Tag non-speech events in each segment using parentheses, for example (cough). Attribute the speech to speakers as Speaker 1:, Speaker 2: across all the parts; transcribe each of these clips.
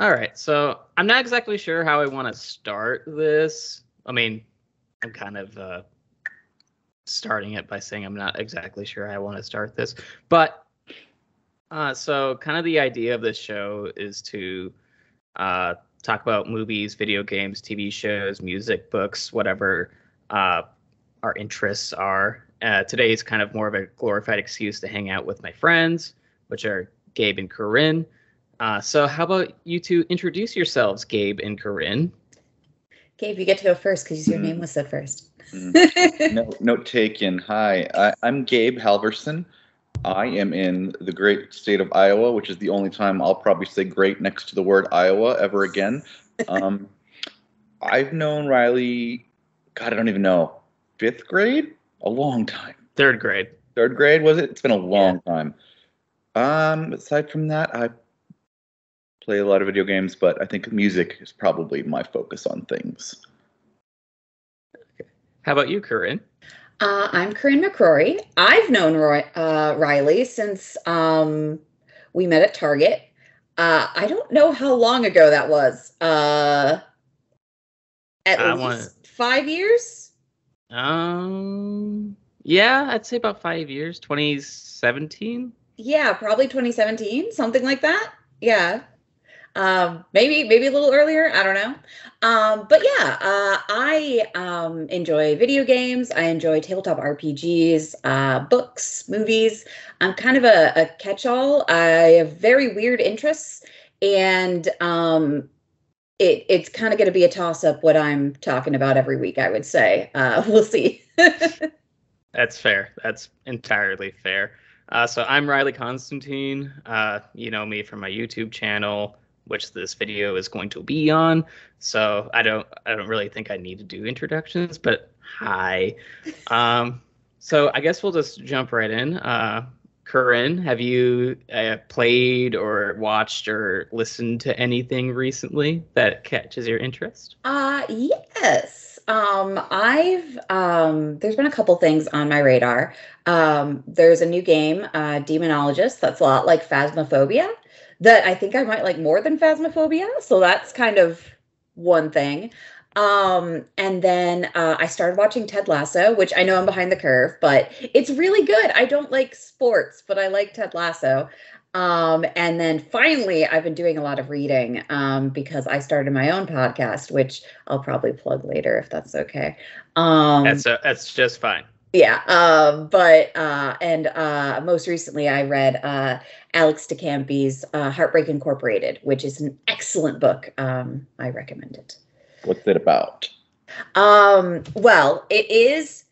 Speaker 1: All right. So I'm not exactly sure how I want to start this. I mean, I'm kind of uh, starting it by saying I'm not exactly sure how I want to start this. But uh, so, kind of the idea of this show is to uh, talk about movies, video games, TV shows, music, books, whatever uh, our interests are. Uh, today is kind of more of a glorified excuse to hang out with my friends, which are Gabe and Corinne. Uh, so, how about you two introduce yourselves, Gabe and Corinne?
Speaker 2: Gabe, you get to go first because your name was said first.
Speaker 3: Mm. (laughs) no, note taken. Hi, I, I'm Gabe Halverson. I am in the great state of Iowa, which is the only time I'll probably say great next to the word Iowa ever again. Um, (laughs) I've known Riley, God, I don't even know, fifth grade? A long time.
Speaker 1: Third grade.
Speaker 3: Third grade, was it? It's been a long yeah. time. Um, aside from that, I play a lot of video games, but I think music is probably my focus on things.
Speaker 1: How about you, Corinne?
Speaker 2: Uh, I'm Corinne McCrory. I've known Roy, uh, Riley since um, we met at Target. Uh, I don't know how long ago that was. Uh, at I least wanna... five years.
Speaker 1: Um. Yeah, I'd say about five years. 2017.
Speaker 2: Yeah, probably 2017, something like that. Yeah um, maybe maybe a little earlier. I don't know. Um, but yeah, uh, I um, enjoy video games. I enjoy tabletop RPGs, uh, books, movies. I'm kind of a, a catch-all. I have very weird interests, and um, it, it's kind of going to be a toss-up what I'm talking about every week. I would say. Uh, (laughs) we'll see. (laughs)
Speaker 1: That's fair. That's entirely fair. Uh, so I'm Riley Constantine. Uh, you know me from my YouTube channel which this video is going to be on. So I don't I don't really think I need to do introductions, but hi. (laughs) Um, so I guess we'll just jump right in. Uh, Corinne, have you uh, played or watched or listened to anything recently that catches your interest?
Speaker 2: Uh yes. Um, I've um, there's been a couple things on my radar. Um, there's a new game, uh, Demonologist, that's a lot like Phasmophobia that I think I might like more than Phasmophobia. So that's kind of one thing. Um, and then uh, I started watching Ted Lasso, which I know I'm behind the curve, but it's really good. I don't like sports, but I like Ted Lasso. Um, and then finally, I've been doing a lot of reading um, because I started my own podcast, which I'll probably plug later if that's okay. Um,
Speaker 1: that's a, that's just fine.
Speaker 2: Yeah, um, but uh, and uh, most recently I read uh, Alex de Campi's uh, Heartbreak Incorporated, which is an excellent book. Um, I recommend it.
Speaker 3: What's it about?
Speaker 2: Um, well, it is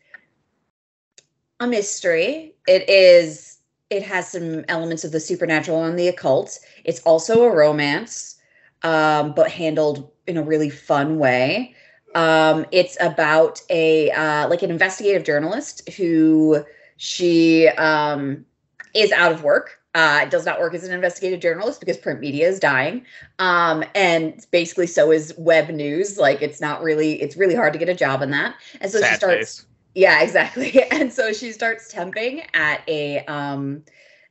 Speaker 2: a mystery. It is. It has some elements of the supernatural and the occult. It's also a romance, um, but handled in a really fun way. Um, it's about a uh, like an investigative journalist who she um, is out of work. Uh, does not work as an investigative journalist because print media is dying. Um, and basically, so is web news. Like, it's not really, it's really hard to get a job in that. And so Sad she starts. Face. Yeah, exactly. (laughs) And so she starts temping at a um,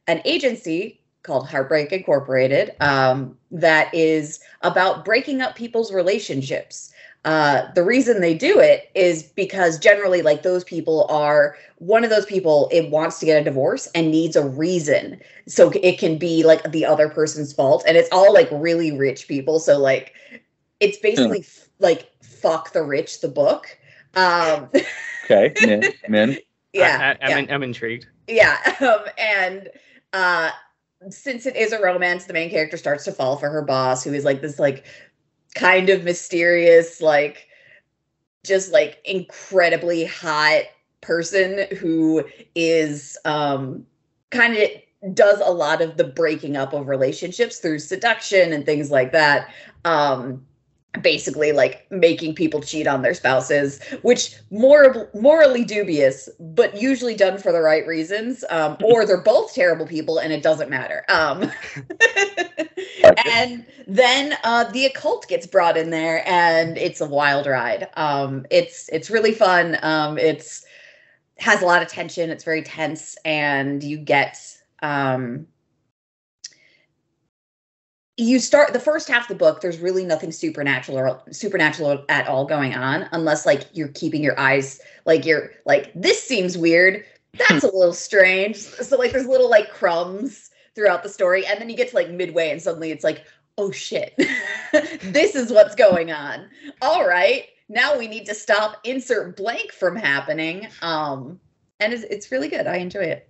Speaker 2: an agency called Heartbreak Incorporated um, that is about breaking up people's relationships. Uh, the reason they do it is because generally, like those people are one of those people. It wants to get a divorce and needs a reason, so it can be like the other person's fault, and it's all like really rich people. So like, it's basically hmm. like fuck the rich, the book. Um,
Speaker 3: okay, (laughs) men, men.
Speaker 2: Yeah,
Speaker 1: I, am yeah. I'm intrigued.
Speaker 2: Yeah, (laughs) um, and uh, since it is a romance, the main character starts to fall for her boss, who is like this like kind of mysterious, like just like incredibly hot person who is um kind of does a lot of the breaking up of relationships through seduction and things like that. Um basically like making people cheat on their spouses which more morally dubious but usually done for the right reasons um, or they're both terrible people and it doesn't matter um, (laughs) (laughs) and then uh, the occult gets brought in there and it's a wild ride. Um, it's it's really fun. Um, it's has a lot of tension. It's very tense and you get um, you start the first half of the book there's really nothing supernatural or supernatural at all going on unless like you're keeping your eyes like you're like this seems weird. That's (laughs) a little strange. So like there's little like crumbs throughout the story and then you get to like midway and suddenly it's like oh shit. (laughs) This is what's going on. All right. Now we need to stop insert blank from happening. Um and it's, it's really good. I enjoy it.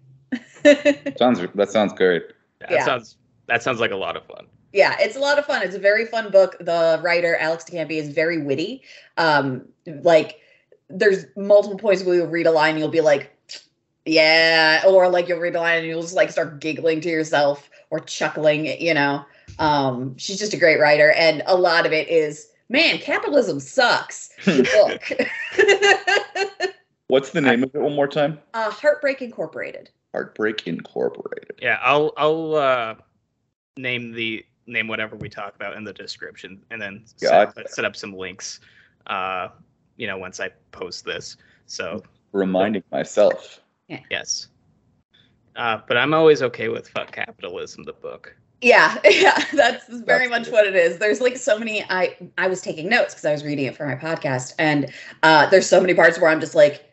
Speaker 2: (laughs)
Speaker 3: Sounds that sounds great.
Speaker 1: That
Speaker 2: Yeah.
Speaker 1: sounds that sounds like a lot of fun.
Speaker 2: yeah it's a lot of fun. It's a very fun book. The writer alex DeCampi is very witty. Um like there's multiple points where you'll read a line and you'll be like yeah or like you'll read a line and you'll just like start giggling to yourself or chuckling you know um she's just a great writer and a lot of it is man capitalism sucks the book (laughs)
Speaker 3: What's the name of it one more time?
Speaker 2: uh heartbreak incorporated
Speaker 3: Heartbreak Incorporated.
Speaker 1: Yeah, I'll I'll uh, name the name whatever we talk about in the description, and then set, set up some links. Uh, you know, once I post this. So
Speaker 3: Reminding myself.
Speaker 1: Yes. Uh, but I'm always okay with "fuck capitalism" the book.
Speaker 2: Yeah, (laughs) yeah, that's very
Speaker 3: That's
Speaker 2: much what it is. There's like so many. I I was taking notes because I was reading it for my podcast, and uh, there's so many parts where I'm just like,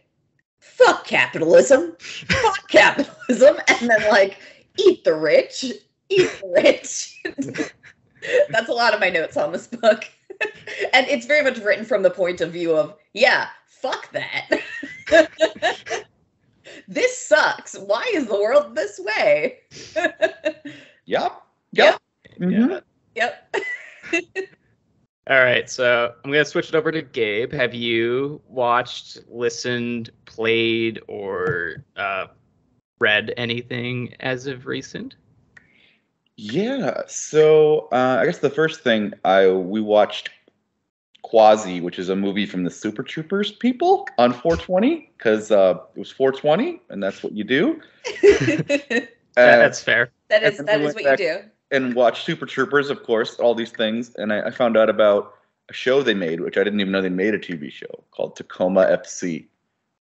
Speaker 2: "Fuck capitalism, fuck (laughs) capitalism," and then like, "Eat the rich, eat the rich." (laughs) that's a lot of my notes on this book, and it's very much written from the point of view of, yeah, fuck that. This sucks. Why is the world this way?
Speaker 3: Yep.
Speaker 2: Yep.
Speaker 3: Mhm.
Speaker 2: yep.
Speaker 1: All right, so I'm gonna switch it over to Gabe. Have you watched, listened, played, or uh, read anything as of recent?
Speaker 3: Yeah. So uh, I guess the first thing I we watched Quasi, which is a movie from the Super Troopers people on 420 because uh, it was 420 and that's what you do. (laughs)
Speaker 1: Yeah, that's fair.
Speaker 2: That is
Speaker 3: And
Speaker 2: that
Speaker 3: we
Speaker 2: is what you do.
Speaker 3: and watch Super Troopers, of course, all these things. And I, I found out about a show they made, which I didn't even know they made a TV show called Tacoma FD,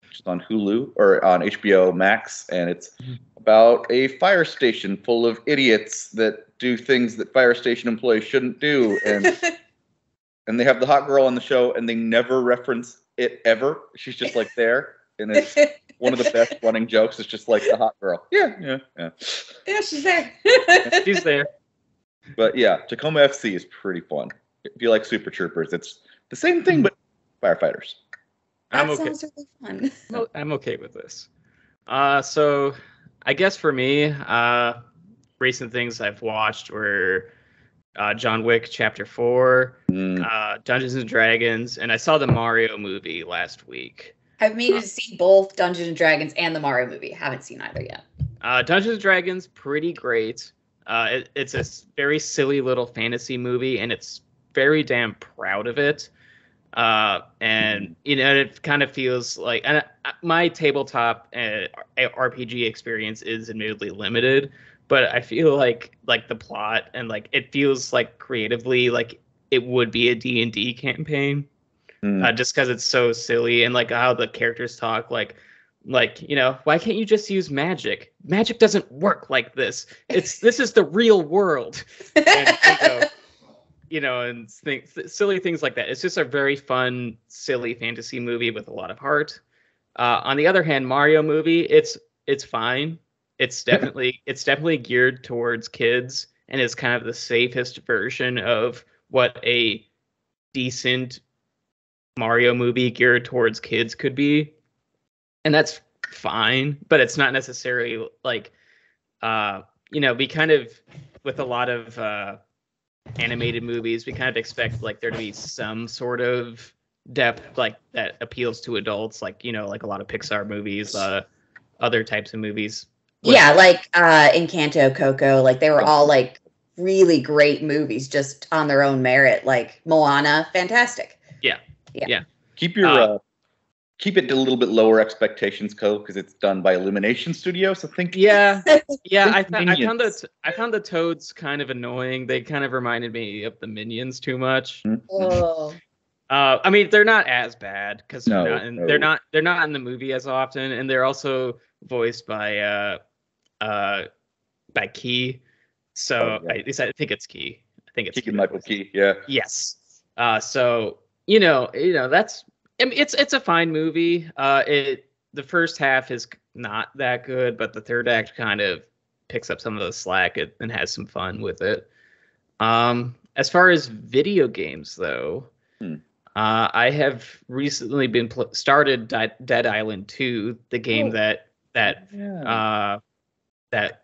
Speaker 3: which is on Hulu or on HBO Max. And it's
Speaker 1: Mhm.
Speaker 3: about a fire station full of idiots that do things that fire station employees shouldn't do. And (laughs) and they have the hot girl on the show, and they never reference it ever. She's just like there. And it's (laughs) one of the best running jokes. It's just like the hot girl. Yeah, yeah, yeah.
Speaker 2: yeah, she's there.
Speaker 1: She's there.
Speaker 3: But yeah, Tacoma FD is pretty fun. If you like Super Troopers, it's the same thing, but firefighters.
Speaker 1: I'm
Speaker 2: that
Speaker 1: okay.
Speaker 2: sounds really fun.
Speaker 1: I'm o- I'm okay with this. Uh, so I guess for me, uh, recent things I've watched were uh, John Wick Chapter Four,
Speaker 3: Mm,
Speaker 1: uh, Dungeons and Dragons, and I saw the Mario movie last week.
Speaker 2: I've needed to see both Dungeons and Dragons and the Mario movie. Haven't seen either yet.
Speaker 1: Uh, Dungeons and Dragons, pretty great. Uh, it, it's a very silly little fantasy movie, and it's very damn proud of it. Uh, and you know, it kind of feels like and uh, my tabletop uh, RPG experience is admittedly limited, but I feel like like the plot and like it feels like creatively like it would be a D and D campaign
Speaker 3: mm.
Speaker 1: uh, just because it's so silly and like how the characters talk like like you know why can't you just use magic? Magic doesn't work like this. It's (laughs) this is the real world. And, you know, (laughs) you know and things, silly things like that. It's just a very fun silly fantasy movie with a lot of heart. Uh, on the other hand mario movie it's it's fine it's definitely it's definitely geared towards kids and is kind of the safest version of what a decent Mario movie geared towards kids could be. And that's fine, but it's not necessarily like uh you know, we kind of with a lot of uh animated movies, we kind of expect like there to be some sort of depth like that appeals to adults like, you know, like a lot of Pixar movies, uh other types of movies.
Speaker 2: Yeah, like uh Encanto, Coco, like they were all like really great movies just on their own merit. Like Moana, fantastic. Yeah. Yeah. yeah.
Speaker 3: Keep your
Speaker 1: uh,
Speaker 3: uh, keep it to a little bit lower expectations, Co, because it's done by Illumination Studio. So think
Speaker 1: Yeah, (laughs) yeah. I, found I found the I found the toads kind of annoying. They kind of reminded me of the minions too much.
Speaker 2: Oh.
Speaker 1: Uh, I mean, they're not as bad because
Speaker 3: No,
Speaker 1: they're, not
Speaker 3: no.
Speaker 1: they're not they're not in the movie as often, and they're also voiced by uh uh by Key. So
Speaker 3: Oh, yeah.
Speaker 1: I, at least I think it's Key. I think it's
Speaker 3: Keegan Michael Key. Yeah.
Speaker 1: Yes. Uh, so you know, you know, that's I mean, it's it's a fine movie. Uh, it the first half is not that good, but the third act kind of picks up some of the slack and, and has some fun with it. Um, as far as video games, though,
Speaker 3: Hmm.
Speaker 1: uh, I have recently been pl- started Di- Dead Island 2, the game
Speaker 3: Oh.
Speaker 1: that that
Speaker 3: Yeah.
Speaker 1: uh, that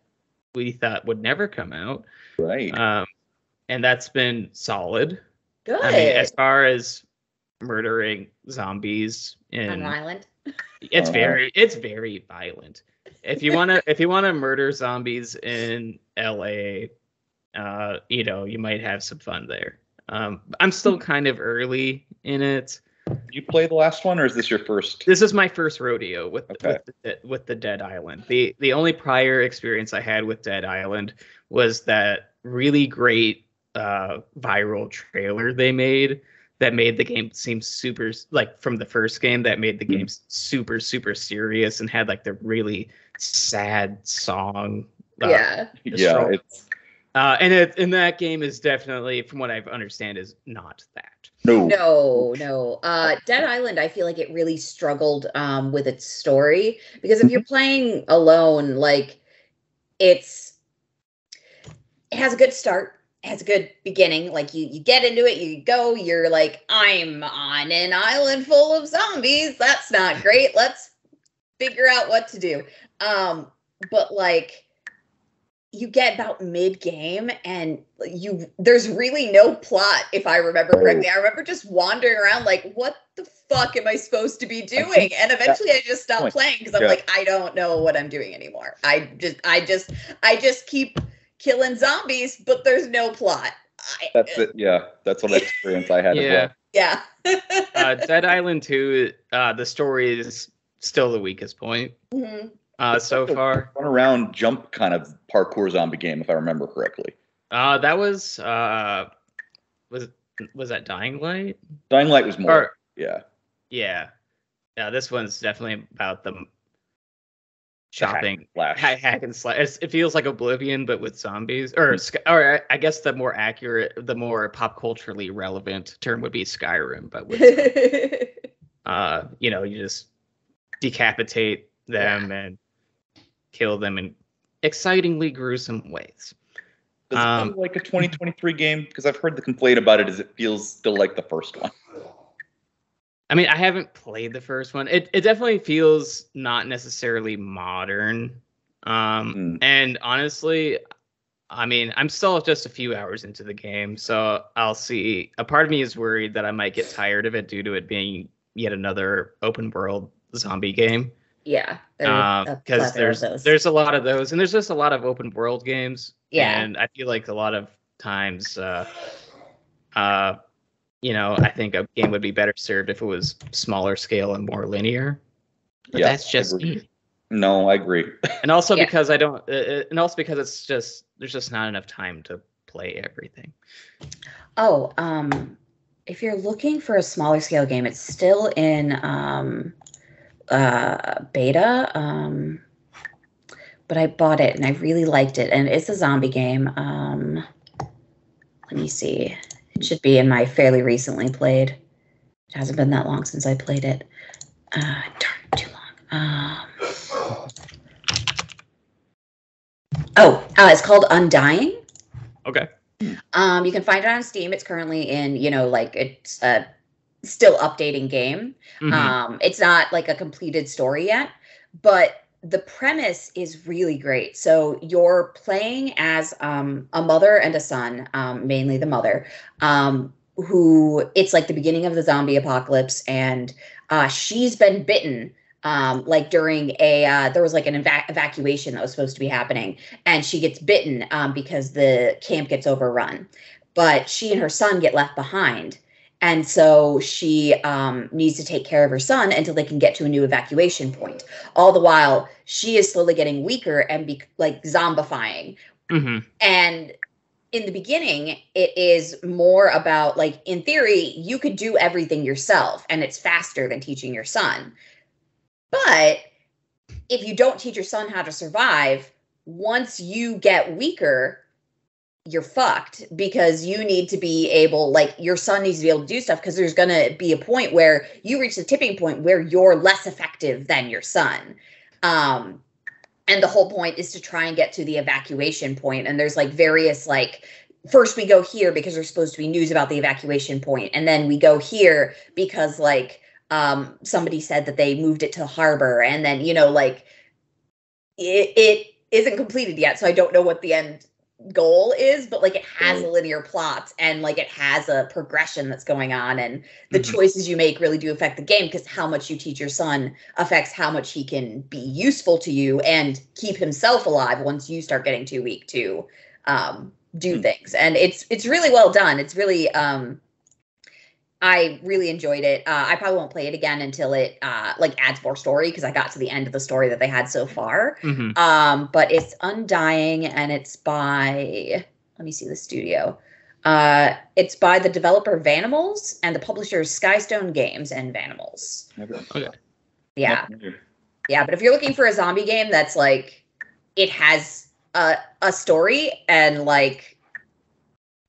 Speaker 1: we thought would never come out,
Speaker 3: right.
Speaker 1: um, and that's been solid.
Speaker 2: Good.
Speaker 1: I mean, as far as murdering zombies
Speaker 2: on
Speaker 1: in
Speaker 2: an island.
Speaker 1: it's
Speaker 3: Uh,
Speaker 1: very it's very violent. If you wanna if you wanna murder zombies in LA, uh, you know, you might have some fun there. Um, I'm still kind of early in it.
Speaker 3: You play the last one, or is this your first?
Speaker 1: This is my first rodeo with
Speaker 3: Okay.
Speaker 1: with, the, with the Dead Island. The the only prior experience I had with Dead Island was that really great uh, viral trailer they made that made the game seem super like from the first game that made the
Speaker 3: Mhm.
Speaker 1: game super super serious and had like the really sad song. uh,
Speaker 2: yeah.
Speaker 3: Yeah, it's
Speaker 1: Uh, and it, and that game is definitely, from what I understand, is not that.
Speaker 3: no.
Speaker 2: No, no. Uh, Dead Island, I feel like it really struggled um, with its story because if you're playing alone, like it's it has a good start, it has a good beginning. Like you, you get into it, you go, you're like, I'm on an island full of zombies. That's not great. Let's figure out what to do. Um, but like you get about mid game and you there's really no plot if i remember correctly. I remember just wandering around like what the fuck am i supposed to be doing? and eventually i just stopped playing because i'm
Speaker 3: Yeah.
Speaker 2: like i don't know what i'm doing anymore. I just i just i just keep killing zombies but there's no plot. I,
Speaker 3: That's it. Yeah, that's what (laughs) experience I had
Speaker 1: Yeah.
Speaker 2: yeah.
Speaker 1: Uh, (laughs) Dead Island 2, uh, the story is still the weakest point.
Speaker 2: Mhm.
Speaker 1: Uh, so far.
Speaker 3: Run around, jump kind of parkour zombie game, if I remember correctly.
Speaker 1: Uh, that was uh, was was that Dying Light?
Speaker 3: Dying Light was more.
Speaker 1: Or
Speaker 3: yeah.
Speaker 1: yeah, yeah. This one's definitely about the
Speaker 3: the hack
Speaker 1: shopping
Speaker 3: and Slash.
Speaker 1: hack, hack and slash. It's- It feels like Oblivion, but with zombies. Or, Sky- or I- I guess the more accurate, the more pop culturally relevant term would be Skyrim, but with (laughs) uh, you know, you just decapitate them and kill them in excitingly gruesome ways.
Speaker 3: Does it
Speaker 1: um,
Speaker 3: feel like a 2023 game? Because I've heard the complaint about it is it feels still like the first one.
Speaker 1: I mean, I haven't played the first one. It it definitely feels not necessarily modern. Um,
Speaker 3: Mm.
Speaker 1: and honestly, I mean, I'm still just a few hours into the game, so I'll see. A part of me is worried that I might get tired of it due to it being yet another open world zombie game.
Speaker 2: Yeah there are a
Speaker 1: because
Speaker 2: plethora
Speaker 1: there's there's a lot of those, and there's just a lot of open world games.
Speaker 2: Yeah.
Speaker 1: and I feel like a lot of times, uh, uh, you know, I think a game would be better served if it was smaller scale and more linear. But
Speaker 3: Yeah,
Speaker 1: that's just me.
Speaker 3: No, I agree.
Speaker 1: And also (laughs)
Speaker 2: Yeah.
Speaker 1: because I don't, uh, uh, and also because it's just there's just not enough time to play everything.
Speaker 2: Oh, um, if you're looking for a smaller scale game, it's still in um, uh, beta. Um, but I bought it and I really liked it, and it's a zombie game. Um, let me see. It should be in my fairly recently played. It hasn't been that long since I played it. Uh, darn, too long. Um, oh, uh, it's called Undying.
Speaker 1: Okay.
Speaker 2: Um, you can find it on Steam. It's currently in, you know, like it's a still updating game.
Speaker 1: Mhm.
Speaker 2: Um, it's not like a completed story yet, but the premise is really great. So you're playing as um, a mother and a son, um, mainly the mother, um, who it's like the beginning of the zombie apocalypse, and uh, she's been bitten. Um, like during a uh, there was like an eva- evacuation that was supposed to be happening, and she gets bitten um, because the camp gets overrun. But she and her son get left behind. And so she um, needs to take care of her son until they can get to a new evacuation point. All the while, she is slowly getting weaker and be like zombifying.
Speaker 1: Mhm.
Speaker 2: And in the beginning, it is more about like, in theory, you could do everything yourself and it's faster than teaching your son. But if you don't teach your son how to survive, once you get weaker, you're fucked because you need to be able like your son needs to be able to do stuff because there's going to be a point where you reach the tipping point where you're less effective than your son. Um and the whole point is to try and get to the evacuation point and there's like various like first we go here because there's supposed to be news about the evacuation point and then we go here because like um somebody said that they moved it to the harbor and then you know like it, it isn't completed yet so i don't know what the end goal is but like it has a linear plot and like it has a progression that's going on and the
Speaker 1: Mhm.
Speaker 2: choices you make really do affect the game because how much you teach your son affects how much he can be useful to you and keep himself alive once you start getting too weak to um do
Speaker 3: Hmm.
Speaker 2: things and it's it's really well done it's really um I really enjoyed it. Uh, I probably won't play it again until it uh, like adds more story because I got to the end of the story that they had so far.
Speaker 1: Mhm.
Speaker 2: Um, but it's Undying and it's by let me see the studio. Uh, it's by the developer Vanimals and the publishers Skystone Games and Vanimals.
Speaker 3: Never-
Speaker 2: Yeah,
Speaker 3: never-
Speaker 2: yeah. But if you're looking for a zombie game that's like it has a a story and like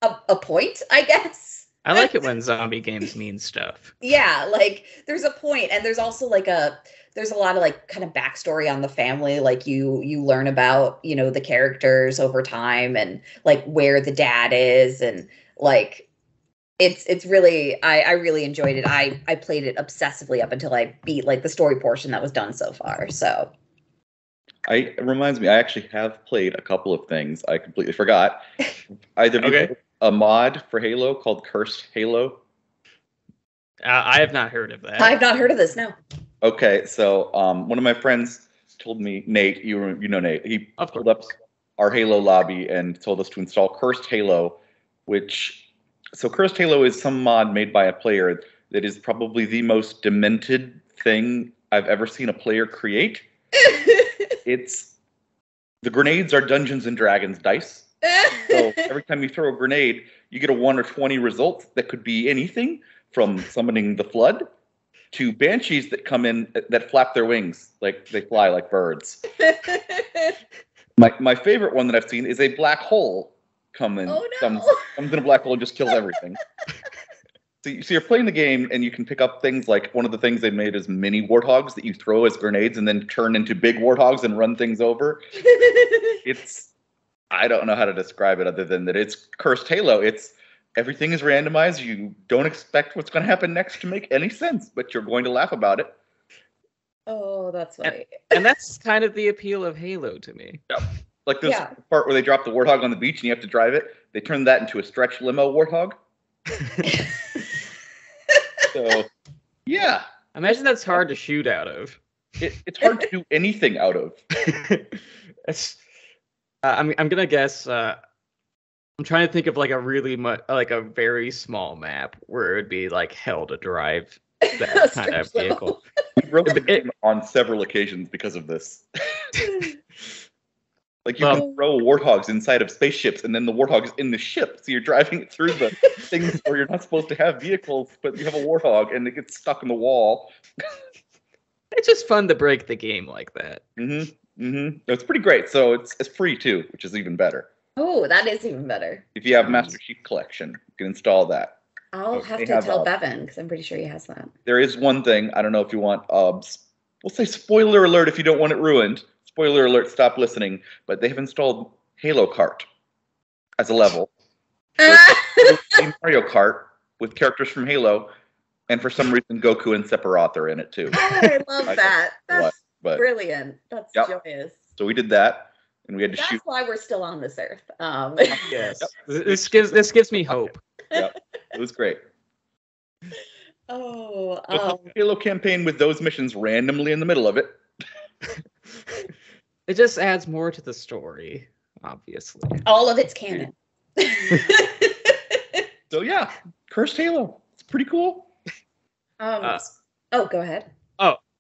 Speaker 2: a, a point, I (laughs) guess.
Speaker 1: I like it when zombie games mean stuff.
Speaker 2: yeah like there's a point and there's also like a there's a lot of like kind of backstory on the family like you you learn about you know the characters over time and like where the dad is and like it's it's really i i really enjoyed it i i played it obsessively up until i beat like the story portion that was done so far so
Speaker 3: I it reminds me, I actually have played a couple of things. I completely forgot. Either of
Speaker 1: Okay.
Speaker 3: Played a mod for Halo called Cursed Halo.
Speaker 1: Uh, I have not heard of that.
Speaker 2: i've not heard of this no
Speaker 3: Okay, so um, one of my friends told me, Nate, you you know Nate, he
Speaker 1: Of
Speaker 3: pulled up our Halo lobby and told us to install Cursed Halo, which so Cursed Halo is some mod made by a player that is probably the most demented thing I've ever seen a player create. (laughs) It's the grenades are Dungeons and Dragons dice. So (laughs) every time you throw a grenade, you get a one or twenty result that could be anything from summoning the flood to banshees that come in uh, that flap their wings like they fly like birds. (laughs) My my favorite one that I've seen is a black hole come in
Speaker 2: oh
Speaker 3: comes,
Speaker 2: no (laughs)
Speaker 3: comes in a black hole and just kills everything. so, you, so you're playing the game and you can pick up things like one of the things they made is mini warthogs that you throw as grenades and then turn into big warthogs and run things over. It's I don't know how to describe it other than that it's cursed Halo. It's everything is randomized. You don't expect what's going to happen next to make any sense, but you're going to laugh about it.
Speaker 2: oh that's funny
Speaker 1: and that's kind of the appeal of Halo to me. Yeah.
Speaker 3: Like this
Speaker 2: Yeah.
Speaker 3: part where they drop the warthog on the beach and you have to drive it. They turned that into a stretch limo warthog. (laughs) So yeah,
Speaker 1: Imagine that's hard to shoot out of.
Speaker 3: it, it's hard to do anything out of. (laughs)
Speaker 1: it's, uh, I'm I'm gonna guess. Uh, I'm trying to think of like a really much like a very small map where it would be like hell to drive (laughs) that kind of vehicle.
Speaker 3: We broke the game on several occasions because of this. (laughs) Like you can throw warthogs inside of spaceships, and then the warthog is in the ship, so you're driving it (laughs) through the things where you're not supposed to have vehicles, but you have a warthog, and it gets stuck in the wall.
Speaker 1: It's just fun to break the game like that.
Speaker 3: Mm-hmm. Mm-hmm. It's pretty great. So it's it's free too, which is even better.
Speaker 2: oh that is even better
Speaker 3: If you have Master Chief Collection, you can install that.
Speaker 2: i'll
Speaker 3: Okay,
Speaker 2: have to
Speaker 3: have
Speaker 2: tell
Speaker 3: all-
Speaker 2: bevan because i'm pretty sure he has that
Speaker 3: There is one thing I don't know if you want. Uh, we'll say spoiler alert if you don't want it ruined. Spoiler alert. Stop listening. But they have installed Halo Kart as a level. (laughs) Mario Kart with characters from Halo, and for some reason Goku and Sephiroth are in it too. (laughs)
Speaker 2: I love
Speaker 3: I-
Speaker 2: that. That's
Speaker 3: But
Speaker 2: brilliant. That's
Speaker 3: Yep.
Speaker 2: joyous.
Speaker 3: so we did that, and we had to
Speaker 2: That's
Speaker 3: shoot.
Speaker 2: why we're still on this earth. Um,
Speaker 1: Yes. (laughs) This gives this gives me hope. Yeah.
Speaker 3: It was great. (laughs)
Speaker 2: oh,
Speaker 3: Just
Speaker 2: um,
Speaker 3: a Halo campaign with those missions randomly in the middle of it. (laughs)
Speaker 1: It just adds more to the story, obviously.
Speaker 2: all of it's canon.
Speaker 3: So yeah, Cursed Halo. It's pretty cool.
Speaker 2: um,
Speaker 1: Uh,
Speaker 2: oh, go ahead.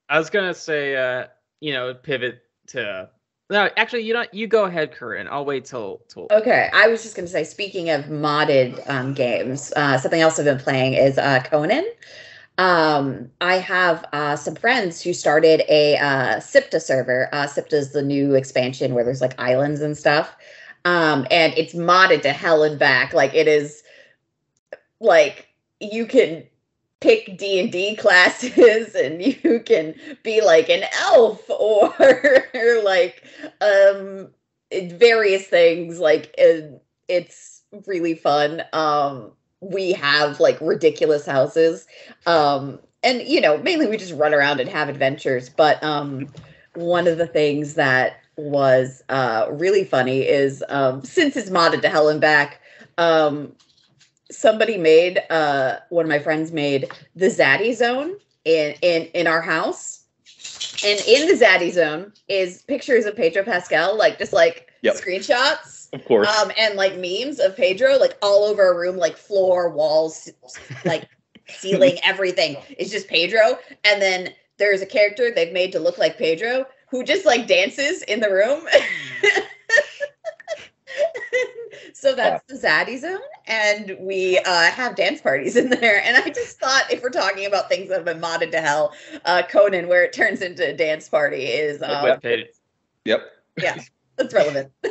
Speaker 1: I was gonna say, uh, you know, pivot to. No, actually, you know, you go ahead, Corinne. I'll wait till till.
Speaker 2: Okay, I was just going to say, speaking of modded um, games, uh, something else I've been playing is uh, Conan. Um, I have uh, some friends who started a uh, Siptah server. Uh, Siptah is the new expansion where there's like islands and stuff. Um, and it's modded to hell and back. Like it is like you can pick D&D classes (laughs) and you can be like an elf (laughs) or like um various things like it, it's really fun. Um we have like ridiculous houses. Um and you know mainly we just run around and have adventures but um one of the things that was uh really funny is um since it's modded to hell and back um somebody made uh one of my friends made the zaddy zone in in in our house and in the zaddy zone is pictures of pedro pascal like just like
Speaker 3: Yep.
Speaker 2: screenshots
Speaker 3: Of course.
Speaker 2: um and like memes of pedro like all over a room like floor walls like (laughs) ceiling everything it's just pedro and then there's a character they've made to look like pedro who just like dances in the room (laughs) so that's the zaddy zone and we uh, have dance parties in there and i just thought if we're talking about things that have been modded to hell uh, conan where it turns into a dance party is uh,
Speaker 1: With Ped-
Speaker 3: yep.
Speaker 2: that's relevant (laughs)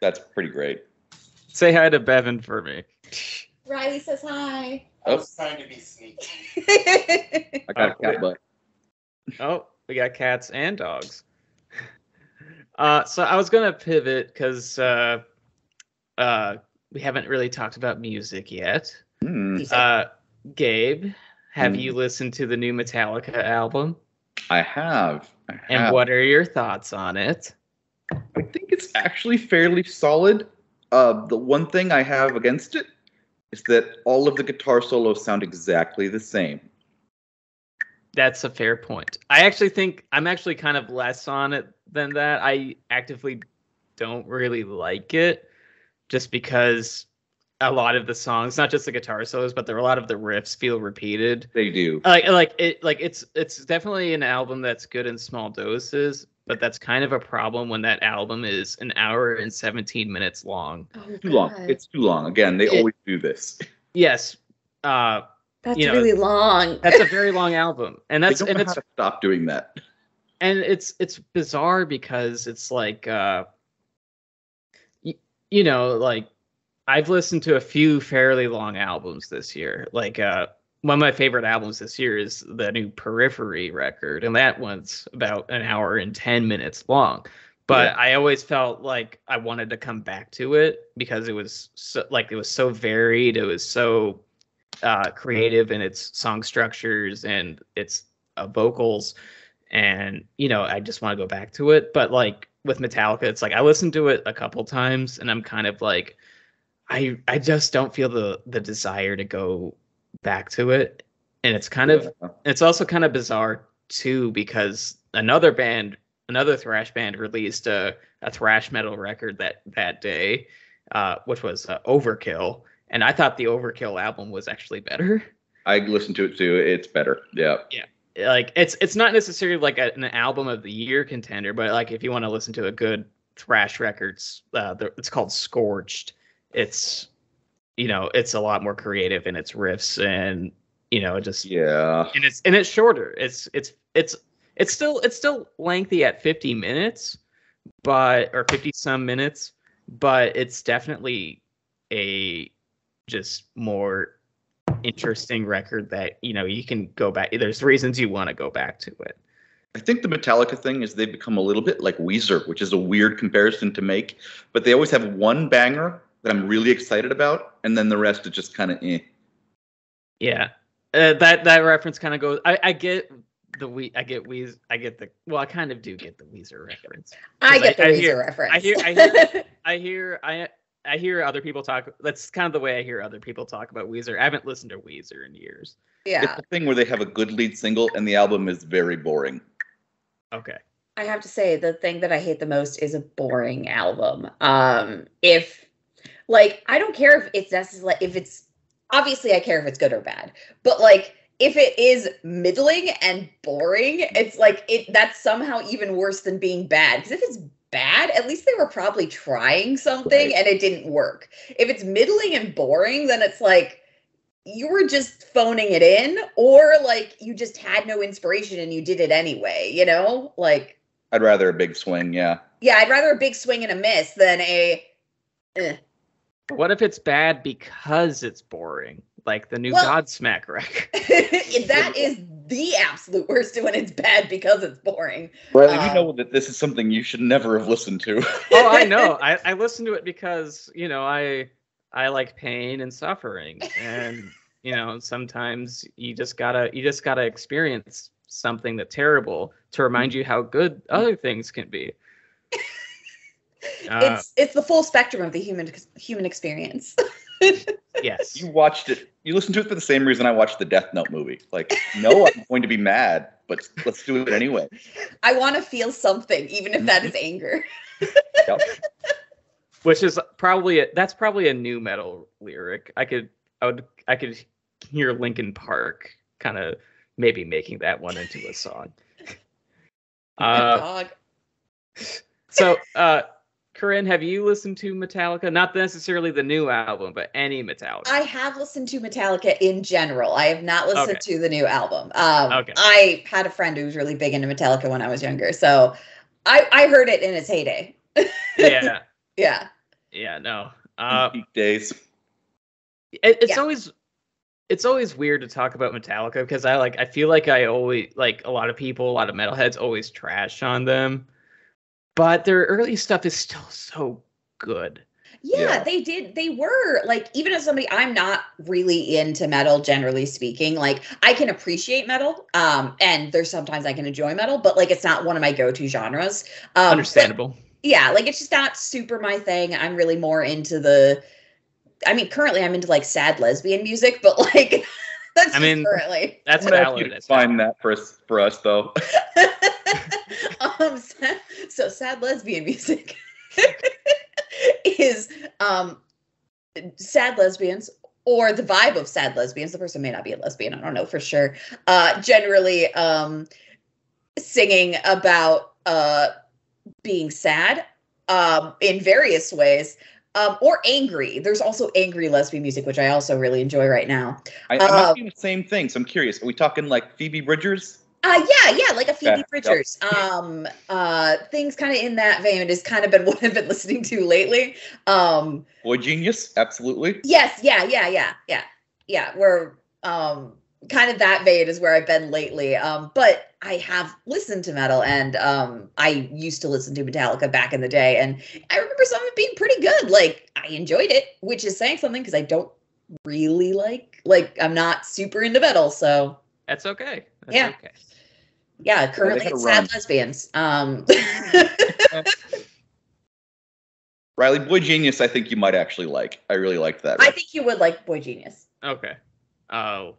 Speaker 3: That's pretty great.
Speaker 1: Say hi to Bevan for me.
Speaker 2: riley says hi
Speaker 4: I was trying to be sneaky.
Speaker 3: I got
Speaker 1: Oh,
Speaker 3: a cat butt.
Speaker 1: Oh, we got cats and dogs. Uh, so I was gonna pivot because uh, uh, we haven't really talked about music yet.
Speaker 2: He said,
Speaker 1: Uh, Gabe, have
Speaker 3: Hmm.
Speaker 1: you listened to the new Metallica album?
Speaker 3: I have. I have.
Speaker 1: And what are your thoughts on it?
Speaker 3: I think it's actually fairly solid. Uh, the one thing I have against it is that all of the guitar solos sound exactly the same.
Speaker 1: That's a fair point. I actually think I'm actually kind of less on it than that. I actively don't really like it just because a lot of the songs, not just the guitar solos, but there are a lot of the riffs feel repeated.
Speaker 3: They do.
Speaker 1: Like like it like it's it's definitely an album that's good in small doses, but that's kind of a problem when that album is an hour and 17 minutes long.
Speaker 2: oh,
Speaker 3: Too long. It's too long. Again, they
Speaker 1: It-
Speaker 3: always do this.
Speaker 1: Yes. Uh
Speaker 2: that's
Speaker 1: you know,
Speaker 2: really long
Speaker 1: that's a very long album. (laughs) And that's and it's
Speaker 3: stop doing that.
Speaker 1: and it's it's bizarre because it's like uh y- you know like i've listened to a few fairly long albums this year like uh one of my favorite albums this year is the new periphery record and that one's about an hour and 10 minutes long but
Speaker 3: Yeah.
Speaker 1: i always felt like i wanted to come back to it because it was so, like it was so varied it was so uh creative in its song structures and its uh, vocals. And you know i just want to go back to it. But like with metallica it's like i listened to it a couple times and i'm kind of like i i just don't feel the the desire to go back to it. And it's kind of
Speaker 3: Yeah.
Speaker 1: it's also kind of bizarre too because another band another thrash band released a, a thrash metal record that that day uh, which was uh, overkill and i thought the overkill album was actually better
Speaker 3: I listened to it too. It's better. Yeah. Yeah.
Speaker 1: Like it's it's not necessarily like a, an album of the year contender, but like if you want to listen to a good thrash records, uh, the, it's called Scorched. It's you know it's a lot more creative in its riffs and you know it just
Speaker 3: Yeah.
Speaker 1: and it's and it's shorter. It's it's it's it's still it's still lengthy at 50 minutes, but or 50 some minutes, but it's definitely a just more interesting record that you know you can go back. There's reasons you want to go back to it.
Speaker 3: I think the Metallica thing is they've become a little bit like Weezer, which is a weird comparison to make, but they always have one banger that I'm really excited about, and then the rest is just kind of eh.
Speaker 1: Yeah, uh, that that reference kind of goes. I, I get the we I get Weezer. I get the well. I kind of do get the Weezer reference.
Speaker 2: I get the
Speaker 1: I- I
Speaker 2: Weezer
Speaker 1: hear-
Speaker 2: reference.
Speaker 1: I hear- I hear- I hear I I hear other people talk. That's kind of the way I hear other people talk about Weezer. I haven't listened to Weezer in years.
Speaker 2: yeah,
Speaker 3: It's the thing where they have a good lead single and the album is very boring.
Speaker 1: Okay.
Speaker 2: I have to say the thing that I hate the most is a boring album. Um, if like I don't care if it's necessarily if it's obviously I care if it's good or bad, but like if it is middling and boring, it's like it that's somehow even worse than being bad. Because if it's bad, at least they were probably trying something
Speaker 3: Right.
Speaker 2: and it didn't work. If it's middling and boring, then it's like you were just phoning it in, or like you just had no inspiration and you did it anyway, you know? Like
Speaker 3: I'd rather a big swing. Yeah.
Speaker 2: Yeah, I'd rather a big swing and a miss than a. eh.
Speaker 1: What if it's bad because it's boring? Like the new
Speaker 2: Well-
Speaker 1: Godsmack record. (laughs)
Speaker 2: that is the absolute worst when it's bad because it's boring.
Speaker 3: Riley, you
Speaker 2: Um,
Speaker 3: know that this is something you should never have listened to.
Speaker 1: oh, I (laughs) know. I, I listen to it because you know I I like pain and suffering, and you know sometimes you just gotta you just gotta experience something that's terrible to remind you how good other things can be. (laughs) Uh,
Speaker 2: it's it's the full spectrum of the human human experience. (laughs)
Speaker 1: yes.
Speaker 3: you watched it. You listened to it for the same reason I watched the Death Note movie. Like, no, I'm (laughs) going to be mad, but let's do it anyway.
Speaker 2: I want to feel something, even if that is anger.
Speaker 3: Yep. (laughs)
Speaker 1: which is probably a, that's probably a nu metal lyric. I could I would I could hear Linkin Park kind of maybe making that one into a song. Uh,
Speaker 2: Dog.
Speaker 1: so, uh, Corinne, have you listened to Metallica? Not necessarily the new album, but any Metallica.
Speaker 2: I have listened to Metallica in general. I have not listened
Speaker 1: Okay.
Speaker 2: to the new album. Um,
Speaker 1: Okay.
Speaker 2: I had a friend who was really big into Metallica when I was younger, so I, I heard it in its heyday. (laughs)
Speaker 1: yeah,
Speaker 2: Yeah.
Speaker 1: yeah, no. Uh,
Speaker 3: Peak days.
Speaker 1: it, it's
Speaker 2: Yeah.
Speaker 1: always it's always weird to talk about Metallica because I like I feel like I always like a lot of people, a lot of metalheads always trash on them, but their early stuff is still so good.
Speaker 2: yeah.
Speaker 3: Yeah.
Speaker 2: they did. They were like, even as somebody, I'm not really into metal, generally speaking. Like, I can appreciate metal, um, and there's sometimes I can enjoy metal, but like, it's not one of my go-to genres. Um, but-
Speaker 1: Understandable.
Speaker 2: yeah, like it's just not super my thing. I'm really more into the I mean, currently I'm into like sad lesbian music, but like (laughs) that's
Speaker 1: I mean,
Speaker 2: currently.
Speaker 1: That's
Speaker 3: I'm gonna
Speaker 1: valid.
Speaker 3: you define that for us, for us though. (laughs)
Speaker 2: um (laughs) so sad lesbian music (laughs) is um sad lesbians or the vibe of sad lesbians. The person may not be a lesbian, I don't know for sure. Uh generally um singing about uh being sad um in various ways. Um, or angry. There's also angry lesbian music, which I also really enjoy right now.
Speaker 3: I, I'm
Speaker 2: Uh,
Speaker 3: asking the same thing, so I'm curious. Are we talking like Phoebe Bridgers?
Speaker 2: Uh yeah, yeah, like a Phoebe
Speaker 3: Yeah, yep.
Speaker 2: Bridgers. Um uh things kind of in that vein has kind of been (laughs) what I've been listening to lately. Um
Speaker 3: Boy Genius? Absolutely.
Speaker 2: yes, yeah, yeah, yeah, yeah. Yeah, we're um kind of that vein is where I've been lately. Um but I have listened to metal and um I used to listen to Metallica back in the day and I remember some of it being pretty good. Like I enjoyed it, which is saying something because I don't really like like I'm not super into metal, so
Speaker 1: That's okay. That's
Speaker 2: Yeah.
Speaker 1: okay.
Speaker 2: Yeah, currently
Speaker 3: had
Speaker 2: it's
Speaker 3: run.
Speaker 2: sad lesbians. Um (laughs)
Speaker 3: Riley, Boy Genius, I think you might actually like. I really liked that.
Speaker 2: I think you would like Boy Genius.
Speaker 1: Okay. Oh,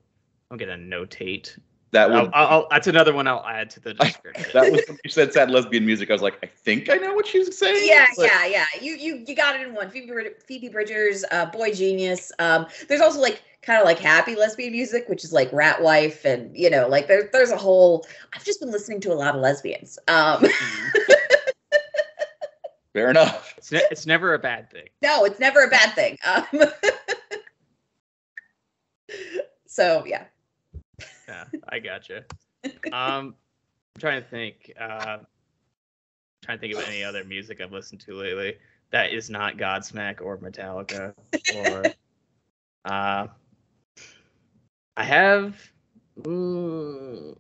Speaker 1: I'm gonna notate.
Speaker 3: That
Speaker 1: I'll,
Speaker 3: would
Speaker 1: I'll, I'll- that's another one I'll add to the (laughs) description.
Speaker 3: that was when you said sad lesbian music. I was like, I think I know what she was saying.
Speaker 2: Yeah,
Speaker 3: but-
Speaker 2: yeah, yeah. You you you got it in one. Phoebe Phoebe Bridgers, uh, Boy Genius. Um, there's also like kind of like happy lesbian music, which is like Rat Wife, and you know, like there's there's a whole. I've just been listening to a lot of lesbians. Um,
Speaker 3: Fair enough.
Speaker 1: it's, ne- it's never a bad thing.
Speaker 2: no, it's never a bad thing. Um, (laughs) so yeah,
Speaker 1: Yeah, I gotcha. Um, I'm trying to think. Uh, trying to think of any other music I've listened to lately that is not Godsmack or Metallica or. Uh, I have. mm,